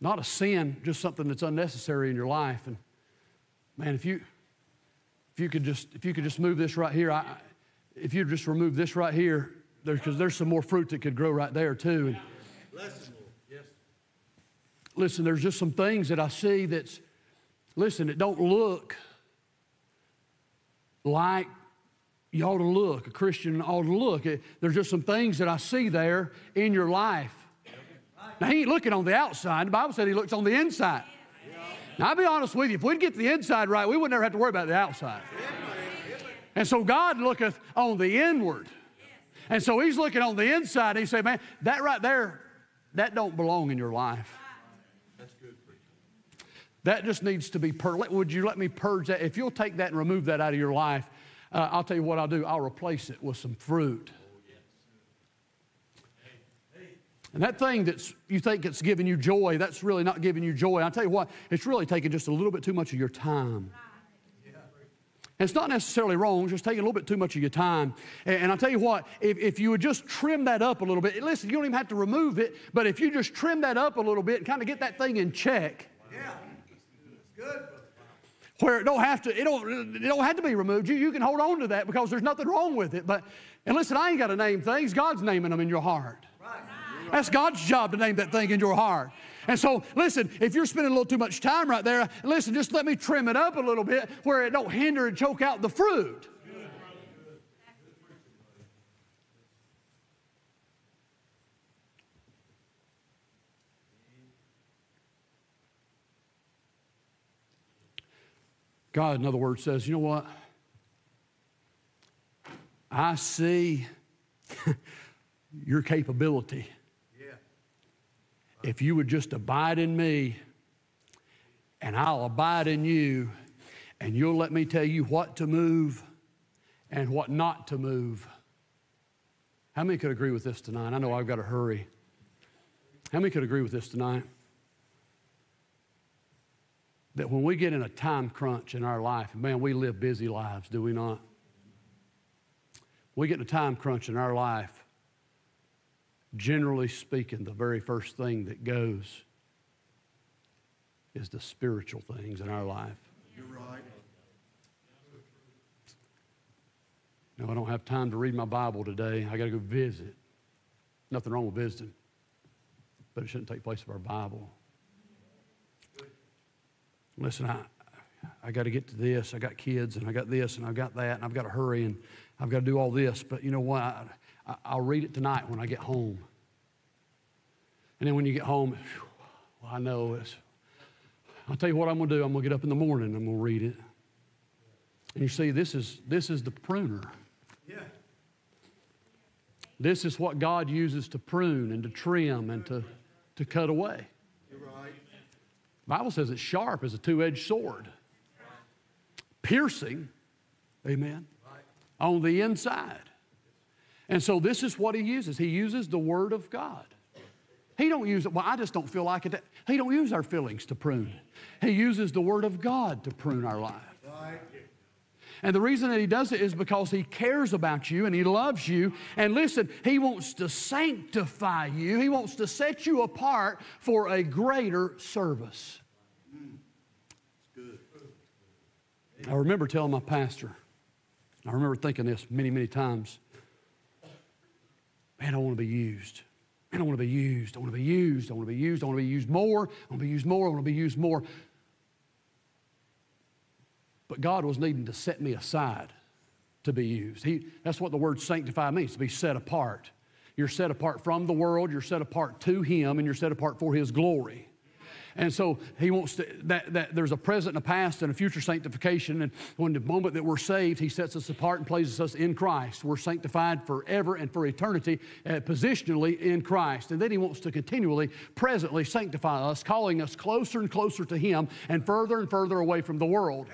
not a sin, just something that's unnecessary in your life. And man, if you if you could just if you could just move this right here, I, if you just remove this right here, because there's, there's some more fruit that could grow right there too. And. Listen, there's just some things that I see that's listen, it don't look like you ought to look, a Christian ought to look. It- There's just some things that I see there in your life. Now, he ain't looking on the outside. The Bible said he looks on the inside. Now, I'll be honest with you, if we'd get the inside right, we would never have to worry about the outside. And so God looketh on the inward. And so he's looking on the inside, he said, man, that right there, that don't belong in your life. That just needs to be purged. Would you let me purge that? If you'll take that and remove that out of your life, uh, I'll tell you what I'll do. I'll replace it with some fruit. And that thing that you think it's giving you joy, that's really not giving you joy. I'll tell you what, it's really taking just a little bit too much of your time. And it's not necessarily wrong, it's just taking a little bit too much of your time. And, and I'll tell you what, if, if you would just trim that up a little bit, listen, you don't even have to remove it, but if you just trim that up a little bit and kind of get that thing in check. Where it don't have to, it don't, it don't have to be removed. You, you can hold on to that because there's nothing wrong with it. But, and listen, I ain't got to name things. God's naming them in your heart. That's God's job to name that thing in your heart. And so, listen, if you're spending a little too much time right there, listen, just let me trim it up a little bit where it don't hinder and choke out the fruit. God, in other words, says, you know what? I see (laughs) your capability. Yeah. If you would just abide in me and I'll abide in you, and you'll let me tell you what to move and what not to move. How many could agree with this tonight? I know I've got to hurry. How many could agree with this tonight? That when we get in a time crunch in our life, man, we live busy lives, do we not? We get in a time crunch in our life, generally speaking, the very first thing that goes is the spiritual things in our life. You're right. No, I don't have time to read my Bible today. I got to go visit. Nothing wrong with visiting, but it shouldn't take place of our Bible. Listen, I, I got to get to this. I got kids, and I got this, and I've got that, and I've got to hurry, and I've got to do all this. But you know what? I, I, I'll read it tonight when I get home. And then when you get home, whew, well, I know it's. I'll tell you what I'm going to do. I'm going to get up in the morning. and I'm going to read it. And you see, this is this is the pruner. Yeah. This is what God uses to prune and to trim and to, to cut away. Bible says it's sharp as a two-edged sword, piercing, amen, on the inside. And so this is what he uses. He uses the word of God. He don't use it, well, I just don't feel like it. He don't use our feelings to prune. He uses the word of God to prune our life. And the reason that he does it is because he cares about you and he loves you. And listen, he wants to sanctify you, he wants to set you apart for a greater service. I remember telling my pastor, I remember thinking this many, many times man, I want to be used. Man, I want to be used. I want to be used. I want to be used. I want to be used more. I want to be used more. I want to be used more. But God was needing to set me aside to be used. He, that's what the word sanctify means, to be set apart. You're set apart from the world, you're set apart to Him, and you're set apart for His glory. And so he wants to, that, that there's a present and a past and a future sanctification. And when the moment that we're saved, he sets us apart and places us in Christ. We're sanctified forever and for eternity, uh, positionally in Christ. And then he wants to continually, presently sanctify us, calling us closer and closer to him and further and further away from the world.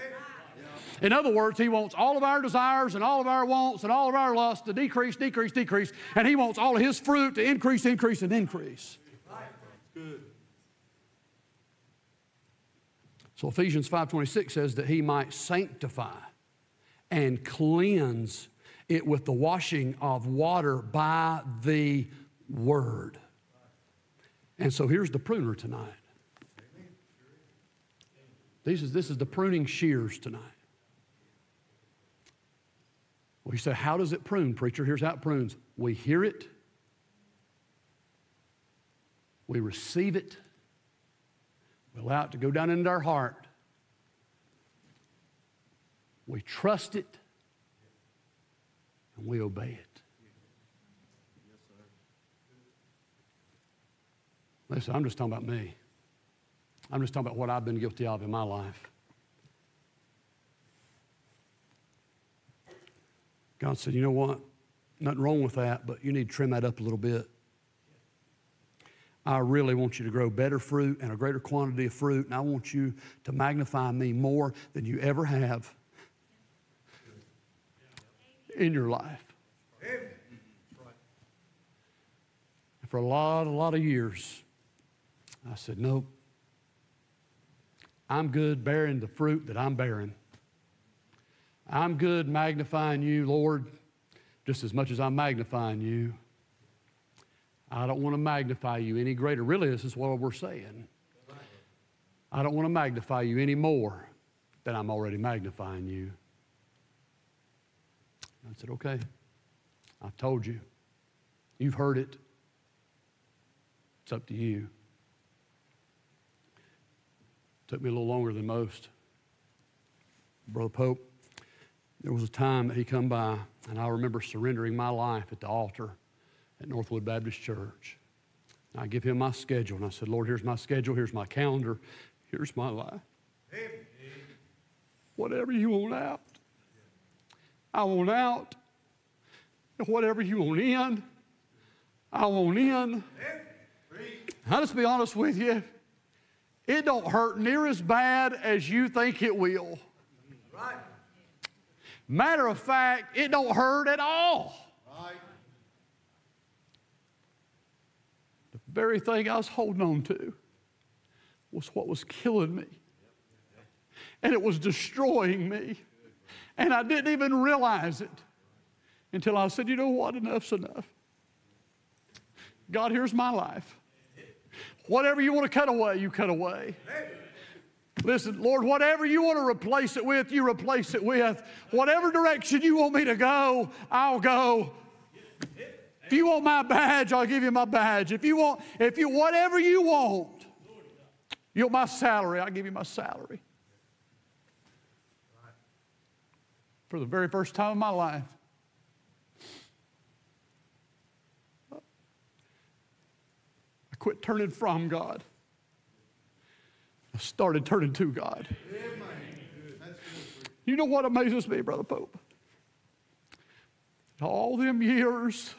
In other words, He wants all of our desires and all of our wants and all of our lusts to decrease, decrease, decrease, and He wants all of His fruit to increase, increase, and increase. So Ephesians 5:26 says that He might sanctify and cleanse it with the washing of water by the Word. And so here's the pruner tonight. This is, this is the pruning shears tonight. Well, you say, how does it prune, preacher? Here's how it prunes. We hear it, we receive it, we allow it to go down into our heart, we trust it, and we obey it. Listen, I'm just talking about me. I'm just talking about what I've been guilty of in my life. God said, You know what? Nothing wrong with that, but you need to trim that up a little bit. I really want you to grow better fruit and a greater quantity of fruit, and I want you to magnify me more than you ever have in your life. And for a lot, a lot of years, I said, Nope. I'm good bearing the fruit that I'm bearing. I'm good magnifying you, Lord, just as much as I'm magnifying you. I don't want to magnify you any greater. Really, this is what we're saying. I don't want to magnify you any more than I'm already magnifying you. I said, okay. I've told you. You've heard it. It's up to you. Took me a little longer than most. Brother Pope, there was a time that he come by, and I remember surrendering my life at the altar at Northwood Baptist Church. I give him my schedule, and I said, Lord, here's my schedule, here's my calendar, here's my life. Whatever you want out, I want out. And whatever you want in, I want in. I'll just be honest with you. it don't hurt near as bad as you think it will. Right. Matter of fact, it don't hurt at all. Right. The very thing I was holding on to was what was killing me. And it was destroying me. And I didn't even realize it until I said, you know what, enough's enough. God, here's my life. Whatever you want to cut away, you cut away. Listen, Lord, whatever you want to replace it with, you replace it with. Whatever direction you want me to go, I'll go. If you want my badge, I'll give you my badge. If you want, if you whatever you want, you want my salary, I'll give you my salary. For the very first time in my life, I quit turning from God. Started turning to God. You know what amazes me, Brother Pope? All them years,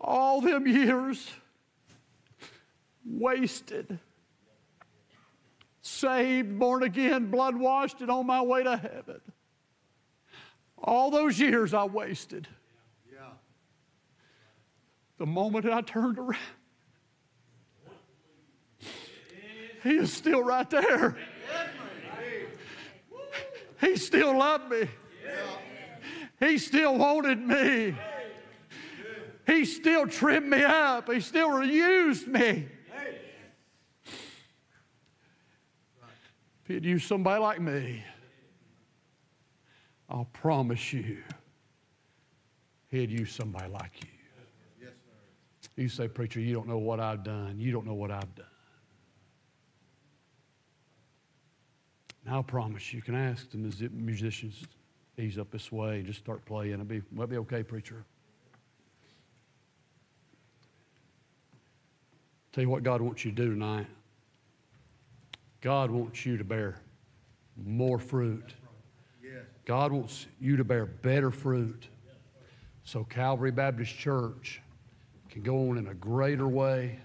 all them years wasted, saved, born again, blood washed, and on my way to heaven. All those years I wasted. The moment I turned around, he is still right there. He still loved me. He still wanted me. He still trimmed me up. He still reused me. If he'd used somebody like me, I'll promise you, he'd use somebody like you. You say, Preacher, you don't know what I've done. You don't know what I've done. I'll promise you, can ask the musi- musicians ease up this way and just start playing? It'll be, will be okay, Preacher? Tell you what God wants you to do tonight. God wants you to bear more fruit. God wants you to bear better fruit. So Calvary Baptist Church can go on in a greater way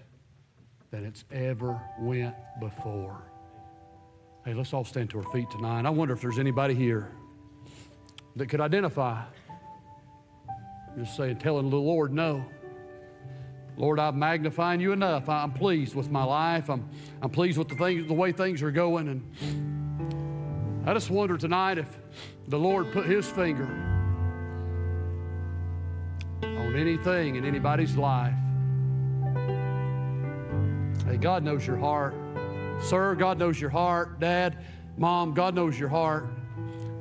than it's ever went before. Hey, let's all stand to our feet tonight. I wonder if there's anybody here that could identify. Just saying, telling the Lord no. Lord, I'm magnifying you enough. I'm pleased with my life. I'm, I'm pleased with the, things, the way things are going. And I just wonder tonight if the Lord put his finger on anything in anybody's life. Hey, God knows your heart. Sir, God knows your heart. Dad, mom, God knows your heart.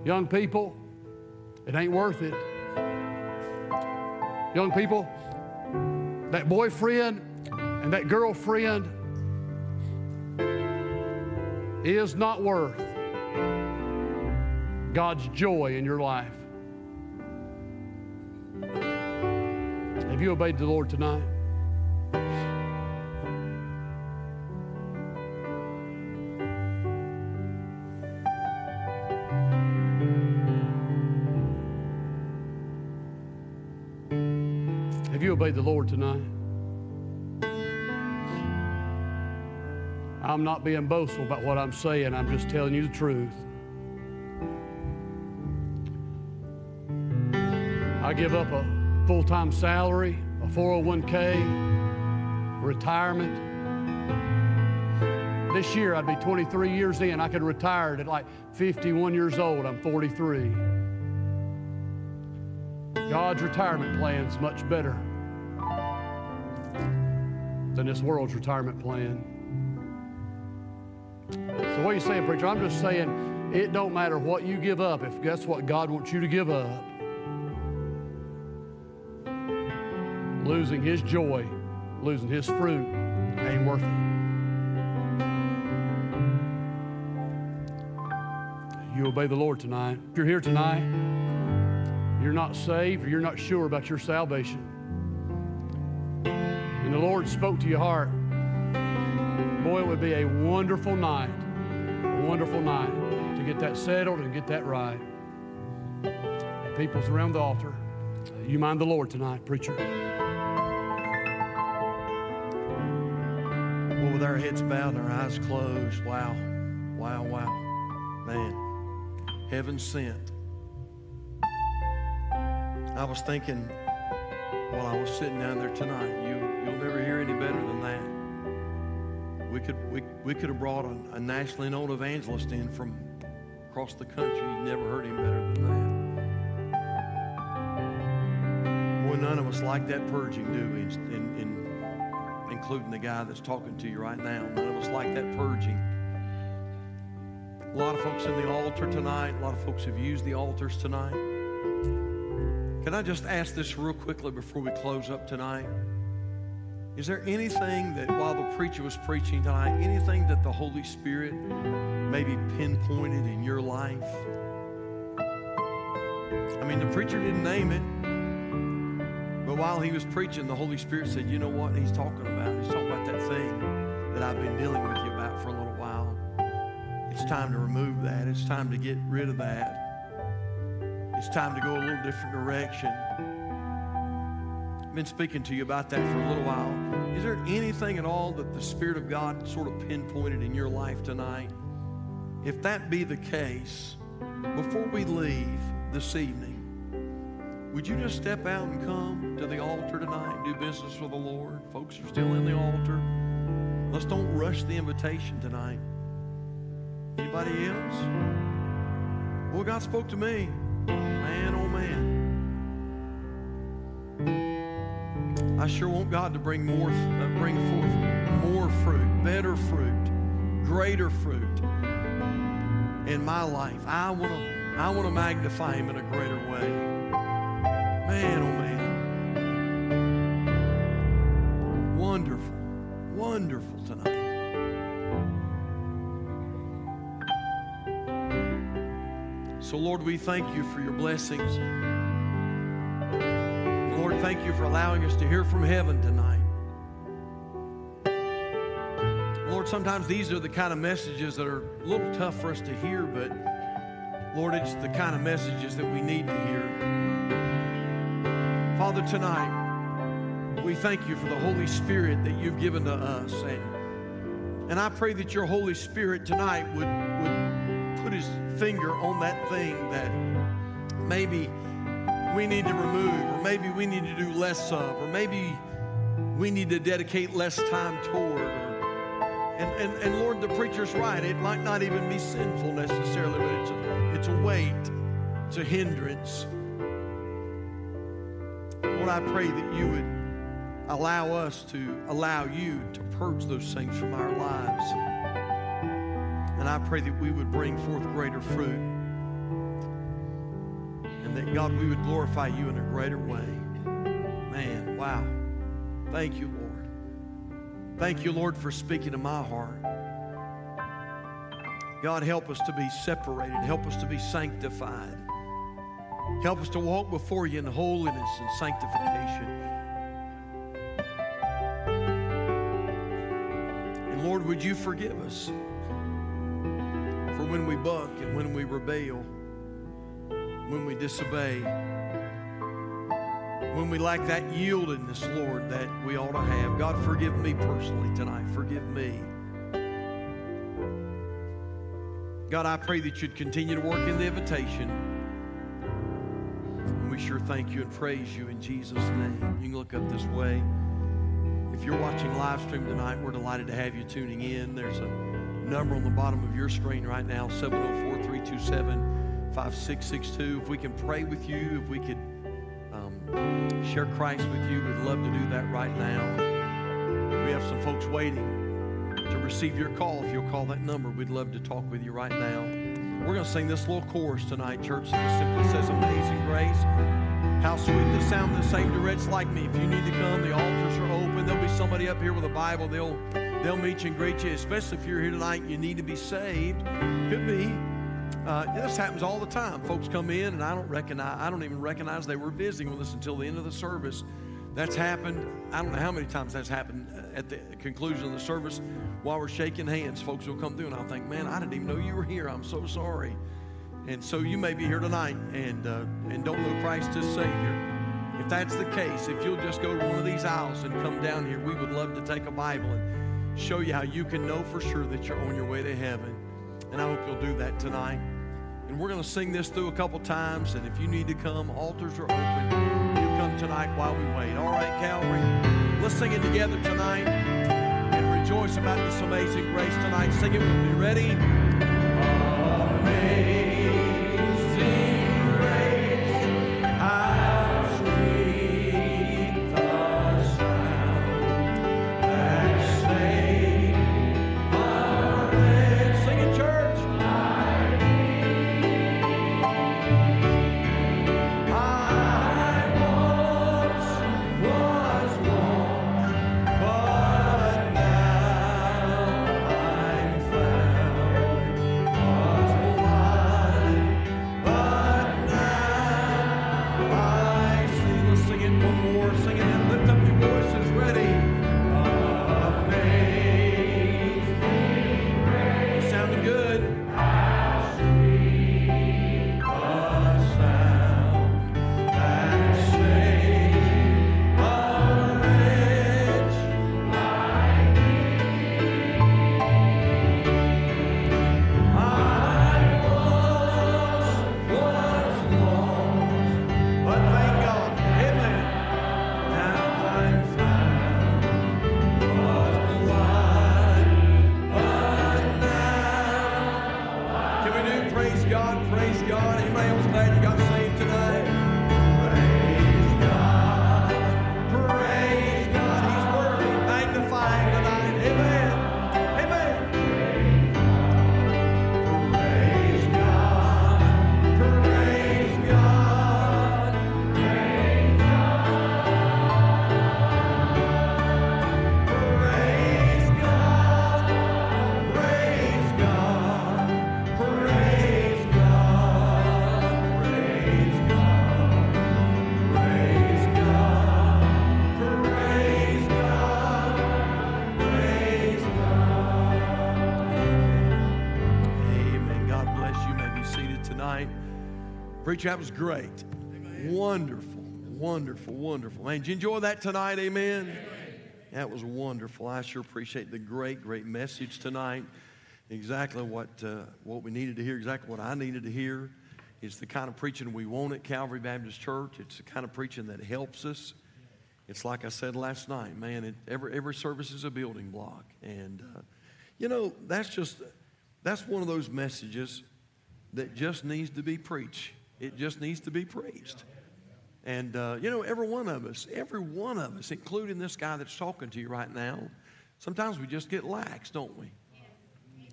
Young people, it ain't worth it. Young people, that boyfriend and that girlfriend is not worth God's joy in your life. Have you obeyed the Lord tonight? Obeyed the Lord tonight? I'm not being boastful about what I'm saying, I'm just telling you the truth. I give up a full time salary, a 401k, retirement. This year I'd be 23 years in. I could have retired at like 51 years old. I'm 43. God's retirement plan is much better than this world's retirement plan. So what are you saying, preacher? I'm just saying it don't matter what you give up if that's what God wants you to give up. Losing his joy, losing his fruit ain't worth it. You obey the Lord tonight. If you're here tonight, you're not saved or you're not sure about your salvation. And the Lord spoke to your heart. Boy, it would be a wonderful night, a wonderful night to get that settled and get that right. People's around the altar. You mind the Lord tonight, preacher. When with our heads bowed and our eyes closed. Wow, wow, wow. Man, heaven sent. I was thinking while I was sitting down there tonight, you, you'll never hear any better than that. We could, we, we could have brought a, a nationally known evangelist in from across the country. You'd never heard him better than that. Boy, none of us like that purging, do we? In, in, including the guy that's talking to you right now. None of us like that purging. A lot of folks in the altar tonight, a lot of folks have used the altars tonight. Can I just ask this real quickly before we close up tonight? Is there anything that while the preacher was preaching tonight, anything that the Holy Spirit maybe pinpointed in your life? I mean, the preacher didn't name it, but while he was preaching, the Holy Spirit said, You know what he's talking about? He's talking about that thing that I've been dealing with you about for a little while. It's time to remove that, it's time to get rid of that. It's time to go a little different direction. Been speaking to you about that for a little while. Is there anything at all that the Spirit of God sort of pinpointed in your life tonight? If that be the case, before we leave this evening, would you just step out and come to the altar tonight and do business with the Lord? Folks are still in the altar. Let's don't rush the invitation tonight. Anybody else? Well, God spoke to me. Man, oh man. I sure want God to bring more, uh, bring forth more fruit, better fruit, greater fruit in my life. I want to, I want to magnify Him in a greater way. Man, oh man. Wonderful, wonderful tonight. So, Lord, we thank you for your blessings. Thank you for allowing us to hear from heaven tonight. Lord, sometimes these are the kind of messages that are a little tough for us to hear, but Lord, it's the kind of messages that we need to hear. Father, tonight, we thank you for the Holy Spirit that you've given to us. And, and I pray that your Holy Spirit tonight would, would put his finger on that thing that maybe we need to remove, or maybe we need to do less of, or maybe we need to dedicate less time toward. And, and, and Lord, the preacher's right. It might not even be sinful necessarily, but it's a, it's a weight, it's a hindrance. Lord, I pray that you would allow us to allow you to purge those things from our lives. And I pray that we would bring forth greater fruit. That, God, we would glorify you in a greater way. Man, wow. Thank you, Lord. Thank you, Lord, for speaking to my heart. God, help us to be separated. Help us to be sanctified. Help us to walk before you in holiness and sanctification. And Lord, would you forgive us for when we buck and when we rebel, when we disobey, when we lack that yieldedness, Lord, that we ought to have. God, forgive me personally tonight. Forgive me. God, I pray that you'd continue to work in the invitation. And we sure thank you and praise you in Jesus' name. You can look up this way. If you're watching live stream tonight, we're delighted to have you tuning in. There's a number on the bottom of your screen right now 704 327 5662. If we can pray with you, if we could um, share Christ with you, we'd love to do that right now. We have some folks waiting to receive your call. If you'll call that number, we'd love to talk with you right now. We're going to sing this little chorus tonight, church, that simply says, Amazing Grace. How sweet the sound that saved a wretch like me. If you need to come, the altars are open. There'll be somebody up here with a Bible. They'll they'll meet you and greet you. Especially if you're here tonight and you need to be saved. Could be. Uh, this happens all the time. Folks come in and I don't recognize. I don't even recognize they were visiting with us until the end of the service. That's happened. I don't know how many times that's happened at the conclusion of the service while we're shaking hands. Folks will come through and I'll think, man, I didn't even know you were here. I'm so sorry. And so you may be here tonight and, uh, and don't know Christ as Savior. If that's the case, if you'll just go to one of these aisles and come down here, we would love to take a Bible and show you how you can know for sure that you're on your way to heaven. And I hope you'll do that tonight. And we're going to sing this through a couple times. And if you need to come, altars are open. You come tonight while we wait. All right, Calvary? Let's sing it together tonight and rejoice about this amazing grace tonight. Sing it with me. Ready? Preacher, that was great. Wonderful, wonderful, wonderful. Man, did you enjoy that tonight? Amen. That was wonderful. I sure appreciate the great, great message tonight. Exactly what, uh, what we needed to hear, exactly what I needed to hear. It's the kind of preaching we want at Calvary Baptist Church. It's the kind of preaching that helps us. It's like I said last night, man, it, every, every service is a building block. And, uh, you know, that's just, that's one of those messages that just needs to be preached. It just needs to be preached. And, uh, you know, every one of us, every one of us, including this guy that's talking to you right now, sometimes we just get lax, don't we?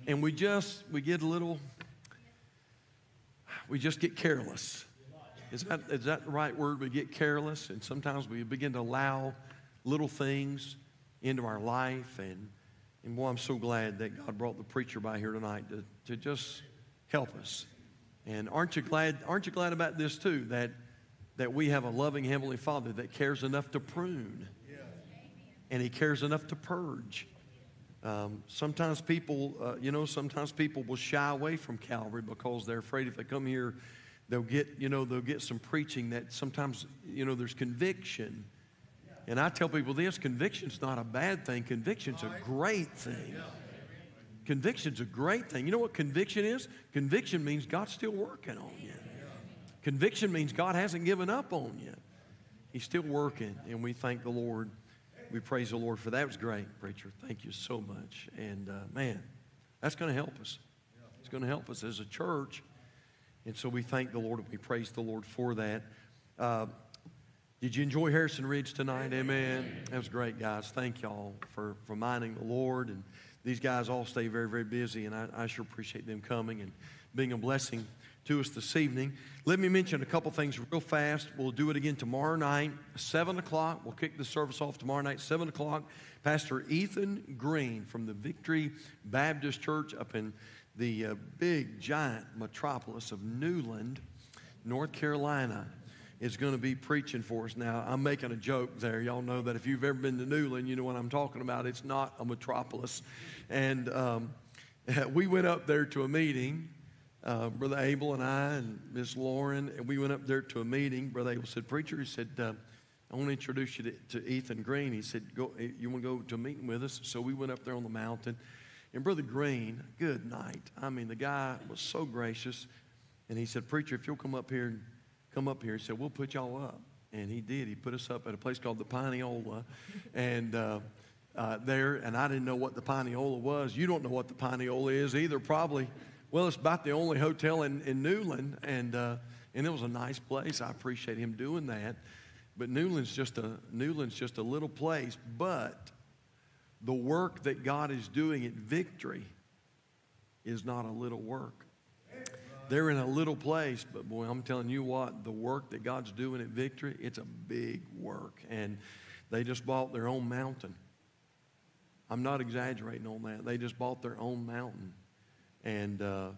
And we just, we get a little, we just get careless. Is that, is that the right word? We get careless, and sometimes we begin to allow little things into our life. And, and boy, I'm so glad that God brought the preacher by here tonight to, to just help us. And aren't you glad, aren't you glad about this too? That, that we have a loving Heavenly Father that cares enough to prune, and He cares enough to purge. Um, sometimes people, uh, you know, sometimes people will shy away from Calvary because they're afraid if they come here, they'll get, you know, they'll get some preaching that sometimes, you know, there's conviction. And I tell people this conviction's not a bad thing, conviction's a great thing. Conviction's a great thing. You know what conviction is? Conviction means God's still working on you. Conviction means God hasn't given up on you. He's still working, and we thank the Lord. We praise the Lord for that. It was great, preacher. Thank you so much. And uh, man, that's going to help us. It's going to help us as a church. And so we thank the Lord and we praise the Lord for that. Uh, did you enjoy Harrison Ridge tonight? Amen. That was great, guys. Thank y'all for, for minding the Lord. And these guys all stay very, very busy, and I, I sure appreciate them coming and being a blessing to us this evening. Let me mention a couple things real fast. We'll do it again tomorrow night, 7 o'clock. We'll kick the service off tomorrow night, 7 o'clock. Pastor Ethan Green from the Victory Baptist Church up in the uh, big, giant metropolis of Newland, North Carolina is going to be preaching for us. Now, I'm making a joke there. Y'all know that if you've ever been to Newland, you know what I'm talking about. It's not a metropolis. And um, (laughs) we went up there to a meeting, uh, Brother Abel and I and Miss Lauren, and we went up there to a meeting. Brother Abel said, Preacher, he said, uh, I want to introduce you to, to Ethan Green. He said, go, You want to go to a meeting with us? So we went up there on the mountain. And Brother Green, good night. I mean, the guy was so gracious. And he said, Preacher, if you'll come up here, come up here. He said, We'll put y'all up. And he did. He put us up at a place called the Pineola. And uh, uh, there, and I didn't know what the Pineola was. You don't know what the Pineola is either, probably. Well, it's about the only hotel in, in Newland. And, uh, and it was a nice place. I appreciate him doing that. But Newland's just a Newland's just a little place, but the work that God is doing at Victory is not a little work. They're in a little place, but boy, I'm telling you what, the work that God's doing at Victory, it's a big work. And they just bought their own mountain. I'm not exaggerating on that. They just bought their own mountain. And uh,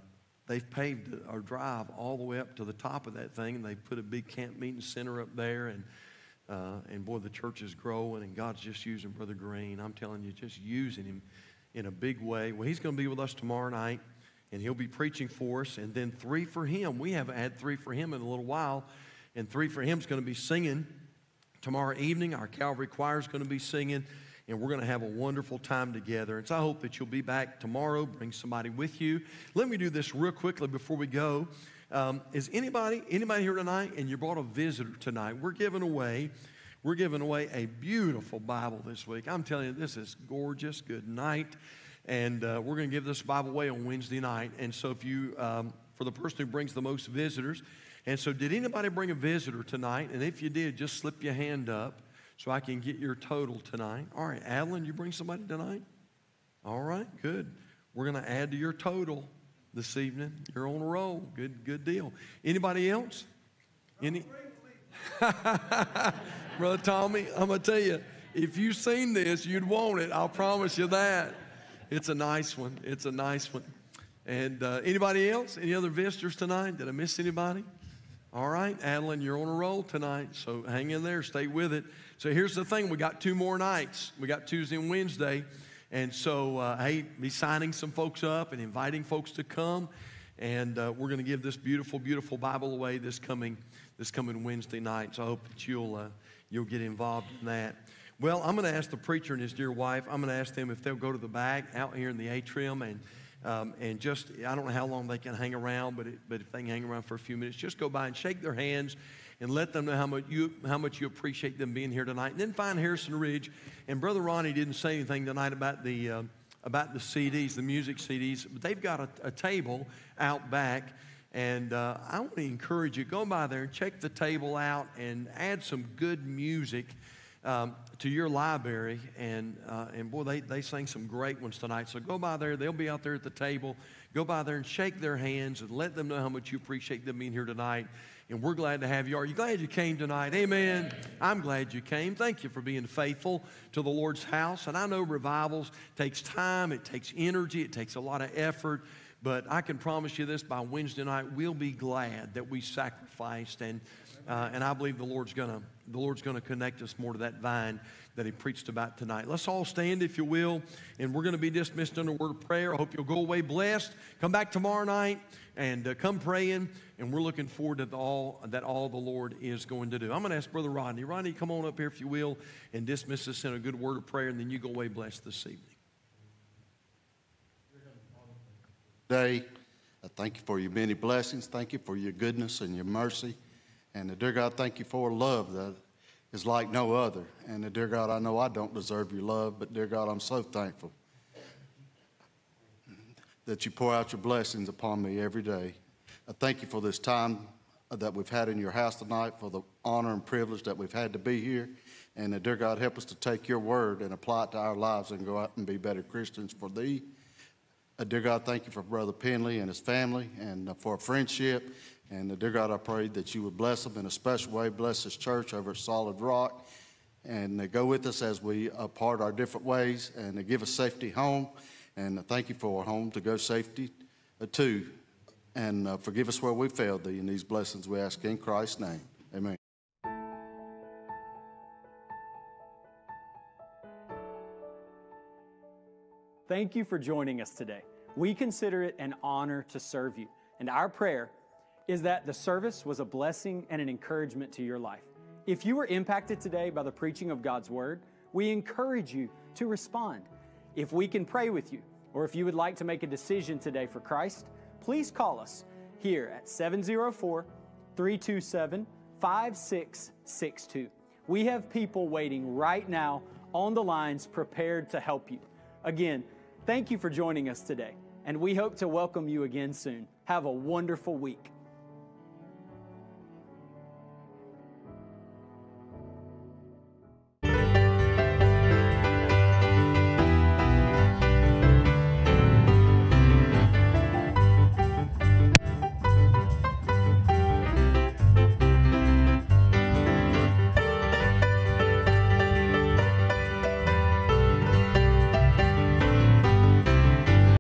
they've paved our drive all the way up to the top of that thing, and they put a big camp meeting center up there. And uh, and boy, the church is growing, and God's just using Brother Green. I'm telling you, just using him in a big way. Well, he's going to be with us tomorrow night, and he'll be preaching for us. And then three for him. We haven't had three for him in a little while, and three for him is going to be singing tomorrow evening. Our Calvary choir is going to be singing, and we're going to have a wonderful time together. And so I hope that you'll be back tomorrow. Bring somebody with you. Let me do this real quickly before we go. Um, is anybody anybody here tonight and you brought a visitor tonight? We're giving away we're giving away a beautiful Bible this week. I'm telling you, this is gorgeous. Good night, and uh, we're going to give this Bible away on Wednesday night. And so, if you um, for the person who brings the most visitors, and so did anybody bring a visitor tonight? And if you did, just slip your hand up so I can get your total tonight. All right, Adeline, you bring somebody tonight? All right, good. We're going to add to your total this evening. You're on a roll. Good, good deal. Anybody else? Any? (laughs) Brother Tommy, I'm gonna tell you, if you've seen this, you'd want it. I'll promise you that. It's a nice one. It's a nice one. And uh, anybody else? Any other visitors tonight? Did I miss anybody? All right, Adeline, you're on a roll tonight, so hang in there, stay with it. So here's the thing: we got two more nights. We got Tuesday and Wednesday. And so, uh, hey, be signing some folks up and inviting folks to come. And uh, we're going to give this beautiful, beautiful Bible away this coming, this coming Wednesday night. So I hope that you'll, uh, you'll get involved in that. Well, I'm going to ask the preacher and his dear wife, I'm going to ask them if they'll go to the back out here in the atrium and, um, and just, I don't know how long they can hang around, but, it, but if they can hang around for a few minutes, just go by and shake their hands and let them know how much you, how much you appreciate them being here tonight. And then find Harrison Ridge. And Brother Ronnie didn't say anything tonight about the, uh, about the CDs, the music CDs, but they've got a, a table out back. And uh, I want to encourage you, go by there and check the table out and add some good music um, to your library. And, uh, and boy, they, they sang some great ones tonight. So go by there. They'll be out there at the table. Go by there and shake their hands and let them know how much you appreciate them being here tonight and we're glad to have you. Are you glad you came tonight? Amen. I'm glad you came. Thank you for being faithful to the Lord's house. And I know revivals takes time, it takes energy, it takes a lot of effort. But I can promise you this by Wednesday night, we'll be glad that we sacrificed. And, uh, and I believe the Lord's to the Lord's to connect us more to that vine that he preached about tonight. Let's all stand, if you will, and we're going to be dismissed under a word of prayer. I hope you'll go away blessed. Come back tomorrow night and uh, come praying, and we're looking forward to the all that all the Lord is going to do. I'm going to ask Brother Rodney. Rodney, come on up here, if you will, and dismiss us in a good word of prayer, and then you go away blessed this evening. Day, I thank you for your many blessings. Thank you for your goodness and your mercy. And the dear God, thank you for love that is like no other. And the dear God, I know I don't deserve your love, but dear God, I'm so thankful that you pour out your blessings upon me every day. I thank you for this time that we've had in your house tonight, for the honor and privilege that we've had to be here. And uh, dear God, help us to take your word and apply it to our lives and go out and be better Christians for thee. Uh, dear God, thank you for Brother Penley and his family and uh, for friendship and uh, dear God, I pray that you would bless them in a special way. Bless this church over Solid Rock. And uh, go with us as we part our different ways and uh, give us safety home. And thank you for our home to go safety to. And forgive us where we failed thee. In these blessings we ask in Christ's name. Amen. Thank you for joining us today. We consider it an honor to serve you. And our prayer is that the service was a blessing and an encouragement to your life. If you were impacted today by the preaching of God's Word, we encourage you to respond. If we can pray with you, or if you would like to make a decision today for Christ, please call us here at 704 327 5662. We have people waiting right now on the lines prepared to help you. Again, thank you for joining us today, and we hope to welcome you again soon. Have a wonderful week.